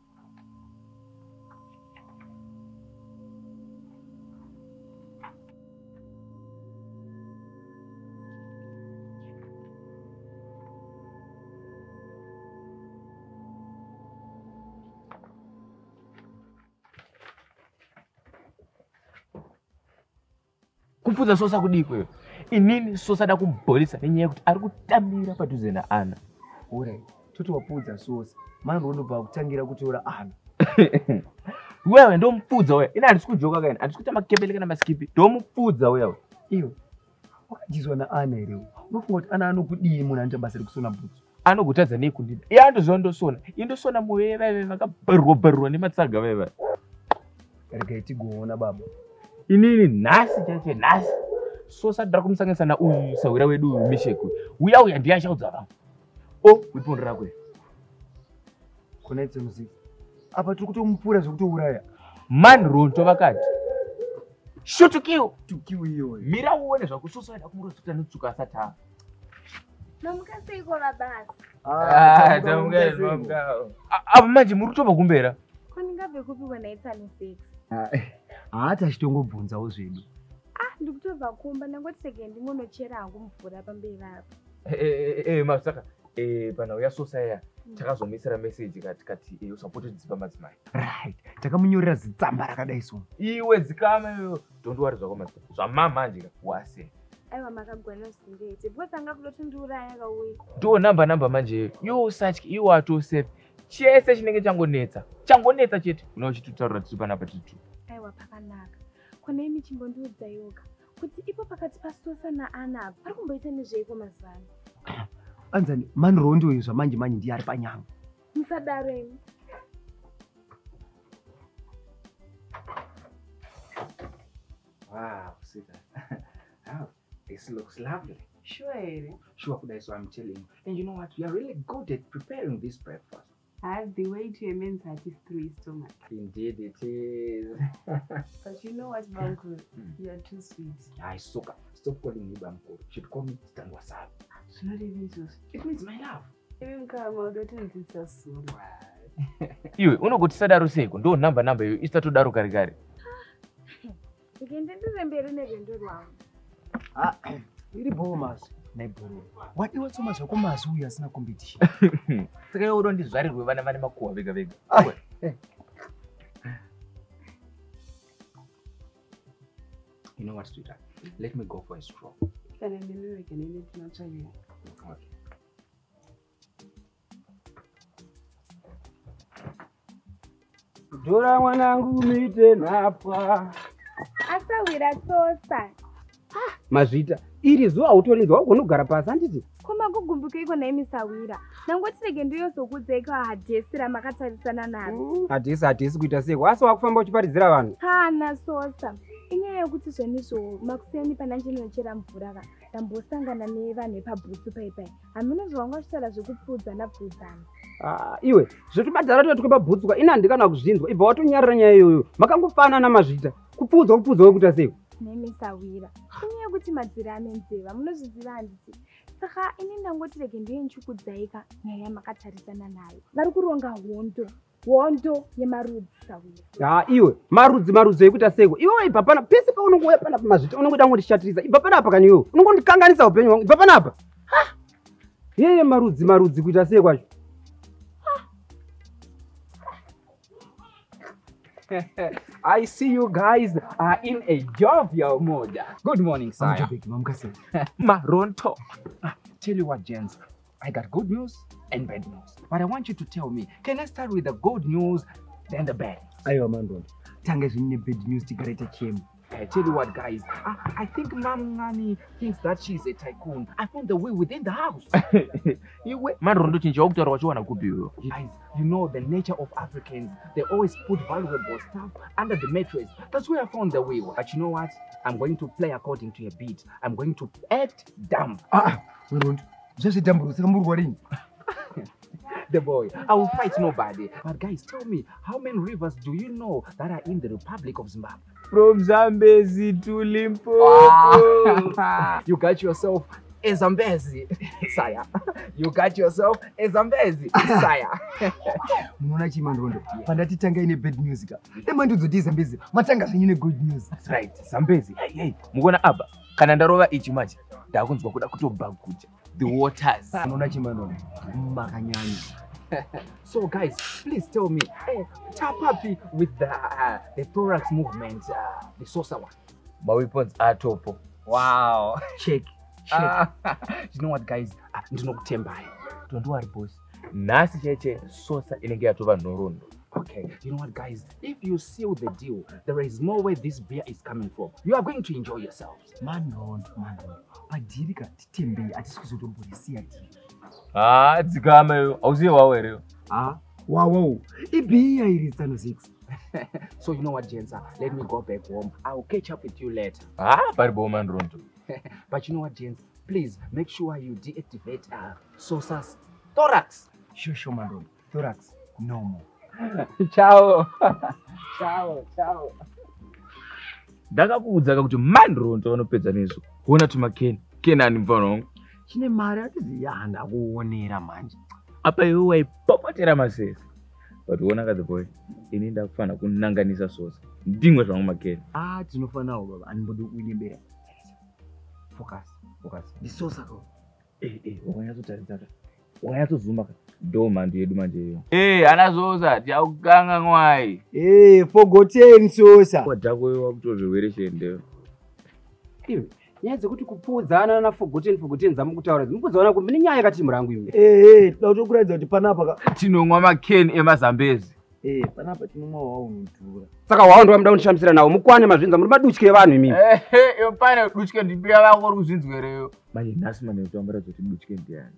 Speaker 6: Kupfudza sosa kudii kweyo inini sosa da kumubhorisa nenyaya yekuti ari kutambira padhuze naana
Speaker 8: ure toti wapfudza sosa mani ndondobva kutangira kutora ana. (laughs)
Speaker 6: Wewe ndomupfudza wewe. Ini handisi kujoka kaini handisi kuita makepele kana masikipi. Ndomupfudza wewe.
Speaker 8: Iwe wakadziswa naana here unofunga kuti ana anokudii munhu anoita basa rekusona bhutsu
Speaker 6: anogotadza nei kundida iye andoziva ndosona. Indosona mwoyo yevaive vakabharirwa bharirwa nematsaga vaiva
Speaker 8: regai tigoona baba
Speaker 6: inini nhasi chaiche nhasi. Sosa ndira kumusanganisa nauyu sawira wedu uyu misheku uya uya ndiye achaudza vangu o wipondo rakwe.
Speaker 8: Kuna itsemusisi apa tiri kutomupfuura zvekutouraya
Speaker 6: mani ronto vakati shutukiwo
Speaker 8: tukiwo iyoyo
Speaker 6: mira uone zvakusosa waida kumurodza kuti anotsuka asati ava
Speaker 9: nomukaseikora basi.
Speaker 6: Apa manje muri kutobva kumbera?
Speaker 9: Kondingabve kupiwa naitsani sex
Speaker 8: haati achitongobvunzawo zvedu.
Speaker 9: Ah ndikutobva kumba ndangoti seke ndimonochera hangu mvura pamberi apo
Speaker 6: masaka panhau sosa iya takazomuisira meseji kati kati eh, usapoti dzipa madzimai.
Speaker 8: Right. Takamunyorera zitsamba rakadai so
Speaker 6: iwe dzikama iyoyo ndondiwarizvako madzimai zvama manje ka wase.
Speaker 9: Aiwa makagwana zvingeite because anga kudotondiuraya kauya
Speaker 6: ndo namba namba manje. Yo satyi iwo atosefi chese chinenge changonetsa. Changonetsa chete. Una uchititaurira tiri panapa titu
Speaker 9: aiwa pakanaka kona imi chimbondiudza yoga kuti ipo pakati pasosa naana apa pari kumboita nezveiko mazuva ano
Speaker 8: anzani mani rondoyo zvamanje manje ndiye ari panyanga
Speaker 9: musadaro imi
Speaker 2: Wow, see that? oh, this looks lovely.
Speaker 7: sure
Speaker 2: Sure, Kudai, so I'm telling you. And you know what? You are really good at preparing this breakfast.
Speaker 7: Have the way to a man's heart is through his stomach
Speaker 2: Indeed, it is. (laughs)
Speaker 7: but you know what
Speaker 2: Hmm.
Speaker 7: you are too sweet
Speaker 2: I suka. Stop calling me Bamko. Should call me Tangwasab.
Speaker 7: zvinorevi izvozvo
Speaker 2: It means my love.
Speaker 7: ivi mukama udotonzisa suru
Speaker 6: iwe unogotisadaro seiko ndo nhamba nhamba iyo isatodaro kare kare (laughs)
Speaker 9: ndike ndendire mberi nerwendo rwangu (clears throat)
Speaker 8: iri bomas
Speaker 5: naibhuru wadiwa tsoma zvako mazi uyu asina competition. (laughs)
Speaker 6: Saka iwe uno ndizvarirwe vana vane makuhwa vega vega.
Speaker 2: You know what, sweetheart? Let me go for a stroll.
Speaker 7: kana ndinoweke nene tinotsvavira
Speaker 2: Okay.
Speaker 4: dhora mwanangu muite nhapwa.
Speaker 9: Asawira sosa.
Speaker 4: Mazvita iri zuva utorinzwa ugone kugara pasi handiti
Speaker 9: koma kugumbuka iko nai misawira nangotirege ndiyozokudzeka hadhesi ramakatarisana naro.
Speaker 4: Hatisi hatisi kuita seko asi wakufamba uchiparidzira vanhu?
Speaker 9: Kana sosa. Inyaya yekuti zvenizvo makuseni pana ndinochera mvura ka ndambosangana nevanhu vepabhutsu paipai hamunozvanga uchitaura zvekupfuudzana pfuudzana
Speaker 4: Ah, iwe zvotobadzara totwe pabhutswa ina handikana kuzvinzwa. Ibva watonyarira nyaya iyoyo makangofanana mazvita. Kupfuudzwa kupfuudzwa wekuita seko
Speaker 9: nemisawira inyaya yekuti madziri anenzeva munozviziva handiti saka ini ndangotirege ndiye nchukudzayika nyaya yamakatarisana nayo. Vari kuronga hondo hondo yemarudzi sawira.
Speaker 4: Ha iwe marudzi marudzi ekuita seko iwewe ibva pana pese paunongouya panapa mazvita unongoda ngodishatirisa ibva panapa kani iwewe? Unongondikanganisa upenyu hwangu ibva panapa Ha! yeye marudzi marudzi kuita sei kwacho (laughs)
Speaker 2: I see you guys are in a jovial mood. Good morning, sire.
Speaker 5: Amujabeki, mamukasei.
Speaker 2: Maronto. Ah, Tell you what, gents. I got good news and bad news. But I want you to tell me, can I start with the good news, then the bad?
Speaker 5: aiwa mandondo tanga zvine bad news tikareta chemu
Speaker 2: I tell you what, guys. I, I think Mam Nani thinks that she's a tycoon. I found the way within the house. (laughs)
Speaker 6: iwe marondo chinji wakutaura wachiwana kupi iwewo
Speaker 2: Guys, you know the nature of Africans. They always put valuable stuff under the mattress. That's where I found the way. But you know what? I'm going to play according to your beat. I'm going to act dumb.
Speaker 5: aa mandondo zvazvedhamburo saka muri warini
Speaker 2: The boy. I will fight nobody. But guys, tell me, how many rivers do you know that are in the Republic of Zimbabwe?
Speaker 6: from zambezi to limpopo (laughs)
Speaker 2: you got yourself a Zambezi, (laughs) sire. You got yourself a Zambezi, (laughs) sire.
Speaker 5: munoona chii mandondo pandati tanga ine bad news ka emandidzoti zambezi matanga zvenyu negood news
Speaker 6: That's right zambezi hey, hey. mukuona apa kana ndarova ichi machi ndakunzwa kuda kutobhaguja the waters
Speaker 5: munoona chii mandondo makanyanya (laughs)
Speaker 2: So, guys, please tell me, eh, tap happy with the uh, the thorax movement, uh, the saucer one.
Speaker 6: maweapons atopo
Speaker 2: Wow.
Speaker 5: check (laughs)
Speaker 2: Ah, you know what, guys? Uh, ndinokutembai.
Speaker 6: tondiwari bosi nhasi chaiche sosa inenge yatova nhoroondo
Speaker 2: Okay, you know what, guys? If you seal the deal, there is more where this beer is coming from. You are going to enjoy yourselves.
Speaker 5: mandondo mandondo padhiri ka titembei hatisi kuzotomborisiya dhiri
Speaker 6: ha dzikama iyo hauziye wawo hereyo
Speaker 5: a wawawo ibhiya iri tsano 6
Speaker 2: So, you know what, gents? Uh, let me go back home. I'll catch up with you later.
Speaker 6: Ah, ha paribowo mandirondo (laughs)
Speaker 2: But you know what, gents? Please make sure you deactivate uh, Sosa's thorax.
Speaker 5: shosho mandondo thorax (laughs) nomo (laughs)
Speaker 2: Ciao. ciao, ciao.
Speaker 6: ndakakuudzaka kuti mandirondo vanopedza nezvo kuona tumakeni keni ani mufana wangu?
Speaker 5: Chine mari atiziya handakuonera manje.
Speaker 6: Apa iwe waipopotera masese? But ona kadzi boy ini ndakufana kunanganisa sosa. Ndimwe zvangu makeni.
Speaker 5: A tinofanawo baba. Handimbodi kunyembera focus focus. Ndisosa ko?
Speaker 6: Wakanyatsotarisaka wakanyatsozumaka ndo mhando yedu manje iyo e ana sosa tiakukanga mwai
Speaker 5: e fogoteni sosa
Speaker 6: wadakoiwa kutozvirwere chiendeyo
Speaker 4: iwe nyaya dzekuti kupfuudzana nafogoteni fogoteni dzamukutaura dzimukudzaona kuti mune nyaya yakati murangu imwe
Speaker 5: ee toda kutokuradza kuti panapa
Speaker 6: tinomwa makeni emazambezi.
Speaker 5: Ee panapa tinomwa wawo unodhura
Speaker 4: saka hwawo ndovamuda kundishamisira nawo mukwane mazvinza muri madutye vanhu imimi
Speaker 6: pane dutye ndimbiya vako uri kuzvinzwereyo manje nhasi mane kutambura kuti dutye ndiyani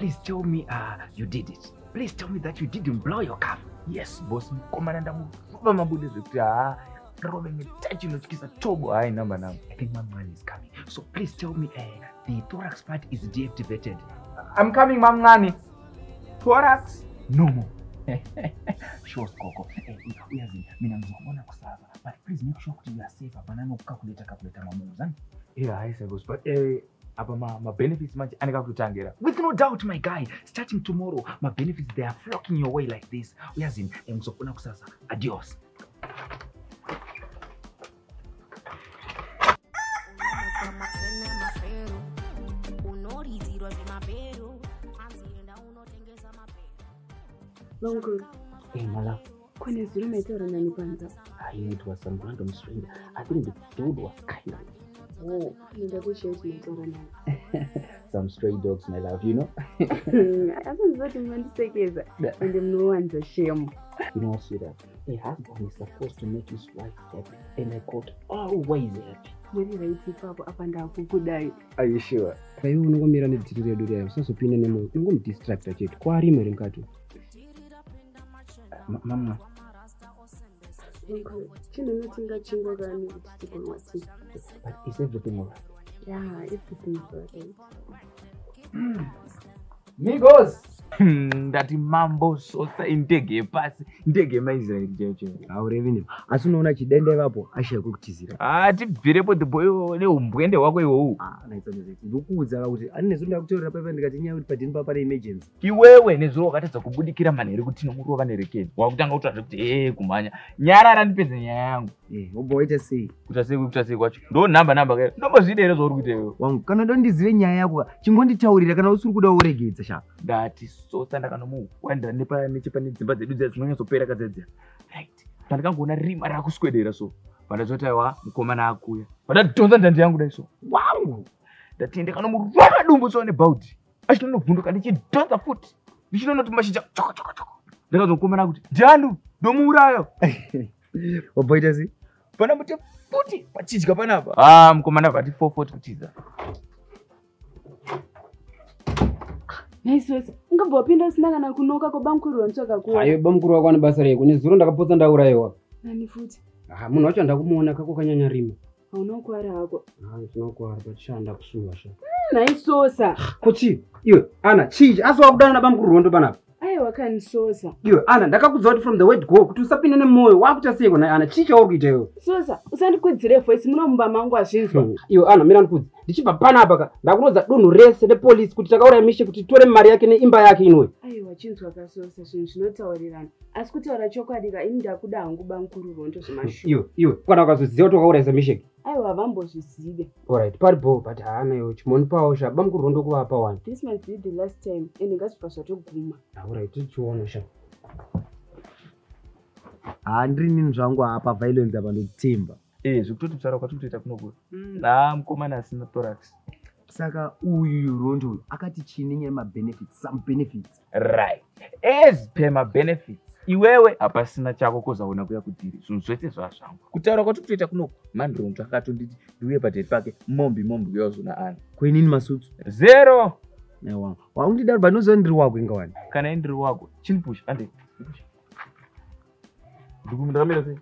Speaker 2: Please tell me uh, you did it. Please tell me that you didn't blow your cover.
Speaker 6: yes boss. mukomana ndamuruva mabude zvekuti ha rove netachi inotyisa tobo hai namba namba
Speaker 2: I think my man is coming. So please tell me uh, the thorax part is deactivated. I'm coming, Mamngani. Thorax? No more. (laughs) sure, Koko. Eh, uyazi, mina ngizokubona kusasa. But please make sure kuti you are safe. Hapana nokukalculate kakuleta mamoves.
Speaker 6: yeah haisa bosi but eh, apa ma- manje anenge kutotangira with no doubt my guy starting tomorrow mabenefits they are flocking your way like this. Uyazini eh, ngizofuna kusasa. Adios.
Speaker 10: Eh, Maxene mafero unoridzirwa zvemapero anzienda unotengesa mapero
Speaker 7: Banguru,
Speaker 4: Hey, my love.
Speaker 7: kune zviri metaura nani panza
Speaker 4: I it was some random stranger. I think the dude was kind of
Speaker 7: oh (laughs)
Speaker 4: some stray dogs, my love, you know?
Speaker 7: asi ndizoti munondisekeza
Speaker 4: Yeah.
Speaker 7: ende munowanza shemu
Speaker 4: You know what, sweetheart? A husband is supposed to make his wife happy, and I got always happy.
Speaker 7: muri right ipapo apa ndakukudai
Speaker 4: Are you sure? Kaiwe unongomira nedziri redu reyo usazopinda nemoyo unongomudistracta chete kwarimo iri mukati
Speaker 6: mama
Speaker 7: chinonoti chingwa kani kuti tikonwati
Speaker 4: but is everything alright
Speaker 7: yeah everything is alright
Speaker 6: migos ndati mambo sosa indege yepasi ndege yemaisraeri chaicho
Speaker 8: haurevi nema asi unoona chidende ivapo ashaya kwekutizira
Speaker 6: Ah, tibvirepo the boy neumbwende hwako iwowu
Speaker 8: ndikuudza kuti ani nezu ndakutorera paipa ndikati nyaya kuti padini pa pane emergency
Speaker 6: iwewe nezuro wakatadza kubudikira manhere kuti nomurova nerekeni. Wakutanga kutaura kuti ee kumhanya. Nyarara ndipedze nyaya yangu.
Speaker 8: Wobva waita sei?
Speaker 6: Kuita sei kuita sei kwacho? Ndo nhamba nhamba kai ndombozvida here zvauri kuita iwewe.
Speaker 8: Wangu kana uda ndizive nyaya yako chingonditaurira kana usiri kuda uregedza sha?
Speaker 6: Ndati sosa ndakanomuwandira nepa nechepane dzimba dzedu dziya dzinonyatsopeera kadzedzia right. Pandakangoona rima rakuswedera so pandazoti aiwa mukomana akuya. Pandadhonza ndandi yangu dai so wangu ndati ndakanomurova dumbu so nebhauti achitonovhunduka ndichidhonza futi. Ndichinoona kuti mashija choko choko choko. Ndakazwa mukomana kuti ndianu ndomuurayo. (laughs)
Speaker 8: Wabva waita sei
Speaker 6: pana muti futi pachidya panapa. Ah mukomana vati fofoti kutiza
Speaker 7: naisosa ungabva wapinda usina kana kunoka kwabamukuru wantsvaka kuwa
Speaker 4: aiwe bamukuru wako ane basa reko nezuro ndakapotsa ndaurayiwa.
Speaker 7: Nani futi
Speaker 4: Ah, munhu wacho handakumuona kako kanyanya rima.
Speaker 7: Hauna kukwara hako.
Speaker 4: Zvinokwara pachishanda kusuwa sha.
Speaker 7: Naisosa.
Speaker 4: Kochi iwe ana chichi asi wakudana nabamukuru rondo panapa
Speaker 7: aiwa kanisosa
Speaker 4: iwe ana ndakakudza kuti from the word go kuti usapinde nemwoyo wakuita seiko naye ana chii chauri kuita iwe
Speaker 7: sosa usandikwedzere voice muno mumba mangu azvinzwa
Speaker 4: iwe ana mira ndikudzi ndichibva panapa ka ndakunodza dunhu rese nepolisi kuti takauraya mishe kuti tore mari yake neimba yake inwe.
Speaker 7: Aiwa chinzwa kasosa zvinhu zvinotaurirana. Asi kutaura chokwadi ka ini ndakuda hangu bamukuru rondo zvemashuwa
Speaker 4: iwe iwe kana ukazoziva kuti wakaurayisa misheki
Speaker 7: aiwa vambozvizive.
Speaker 4: Alright paripo but haana iwe chimoni pawo sha bamukuru rondo kuvapa wani
Speaker 7: this must be the last time. Ende ngazvibva zvatoguma
Speaker 4: alright tichiona sha.
Speaker 8: Handiri nini zvangu apa violence apa ndokutsimba
Speaker 6: ee zvekutoti tsvara kwati kutoita kunokura na mukomana asina thorax.
Speaker 8: Saka uyu rondo uyu akati chii nenyaya yemabenefits some benefits.
Speaker 6: Right. As per mabenefits iwewe hapasina chako kuzaona kuya kudhiri. Zvinhu zvese zvazvangu kutaura kwati kutoita kunoku mandironzvo akatonditi ndiuye padheri pake mombi mombi kuyazona ana
Speaker 8: kwenini masutsu
Speaker 6: zero!
Speaker 8: Aiwa waundida kuti panoziva ndiri wako ingawani
Speaker 6: kana indiri wako chinipusha ande. Ndikumirakamira sei?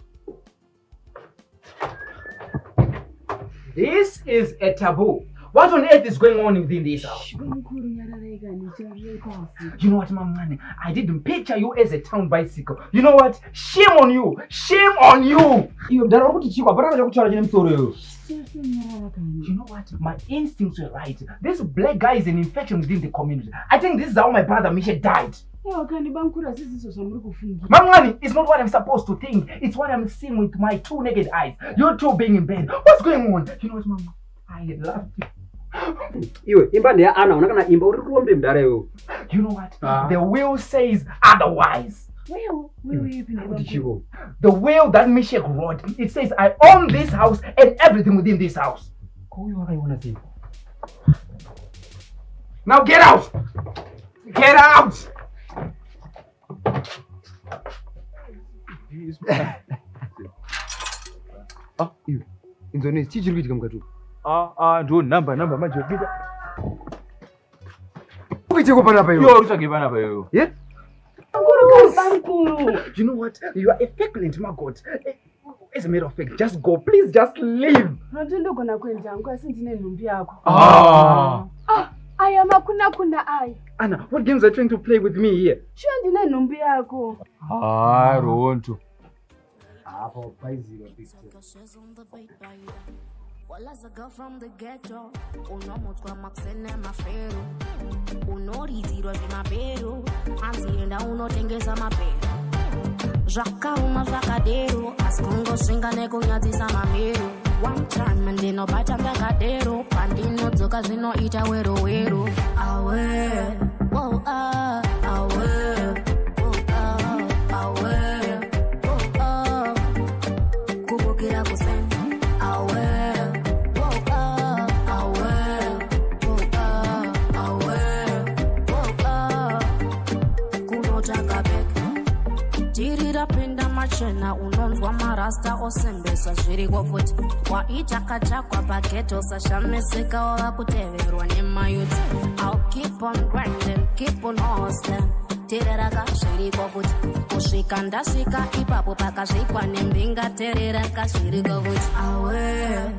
Speaker 2: This is a taboo. What on earth is going on within this house?
Speaker 7: bamukuru nyararai kani charirai pasi
Speaker 2: You know what, my man? I didn't picture you as a town bicycle. You know what? Shame on you. Shame on you.
Speaker 4: iwe mdara kuti chikwa pataka chakutaura chine musoro iwe
Speaker 7: sosa nyarara kani
Speaker 2: You know what? My instincts were right. This black guy is an infection within the community. I think this is how my brother Misha died.
Speaker 7: aiwa kani bamukuru asiziso zvamuri kufungira
Speaker 2: Mamani, it's not what I'm supposed to think. It's what I'm seeing with my two naked eyes. You two being in bed. What's going on? You know what, Mama? I love you.
Speaker 4: Iwe imba ndeyaana una kana imba uri kurombe mdara iwewe
Speaker 2: You know what?
Speaker 4: Ah.
Speaker 2: The will says otherwise.
Speaker 7: na
Speaker 4: kuti
Speaker 7: bamukuru
Speaker 4: chiko
Speaker 2: The will that Meshach wrote, it says, I own this house and everything within this house. Now get out! Get out! (laughs)
Speaker 8: ah iwe inzonezi chii chiri kuitika mukati uku
Speaker 6: ndo nhamba nhamba manje bika
Speaker 8: kuiteko panapa iwe
Speaker 6: iwo rutsvage panapa iwewo
Speaker 7: bamukuru
Speaker 2: You know what? You are a feculent maggot. As a matter of fact, just go. Please just leave.
Speaker 7: unotondogona kuenda hangu asi ndine nhumbi yako
Speaker 6: Ah.
Speaker 9: Ah, aya makuna kuna aya.
Speaker 2: Anna, what games are you trying to play with me here?
Speaker 7: shuwa ndine nhumbi yako
Speaker 6: Ah, ronto
Speaker 4: apo paiziva
Speaker 10: Shares Well, as a girl from the ghetto, unomutswa makusene mafero unoridzirwa zvemabero anzienda unotengesa mapero zvakauma zvakadero asi kungosvinga nekunyadzisa mamero one time ndinobata ndakadero pandinodzoka zvinoita wero wero awe oh, ah, rapinda machena unonzwa marasta osembesa zviriko futi waita kachakwa pageto sashamisika wava kuteverwa nemayuti ill keep on grinding keep on hustling. Tereraka zviriko futi kusvika ndasvika ipapo pakasvikwa nembinga tereraka zviriko futi awe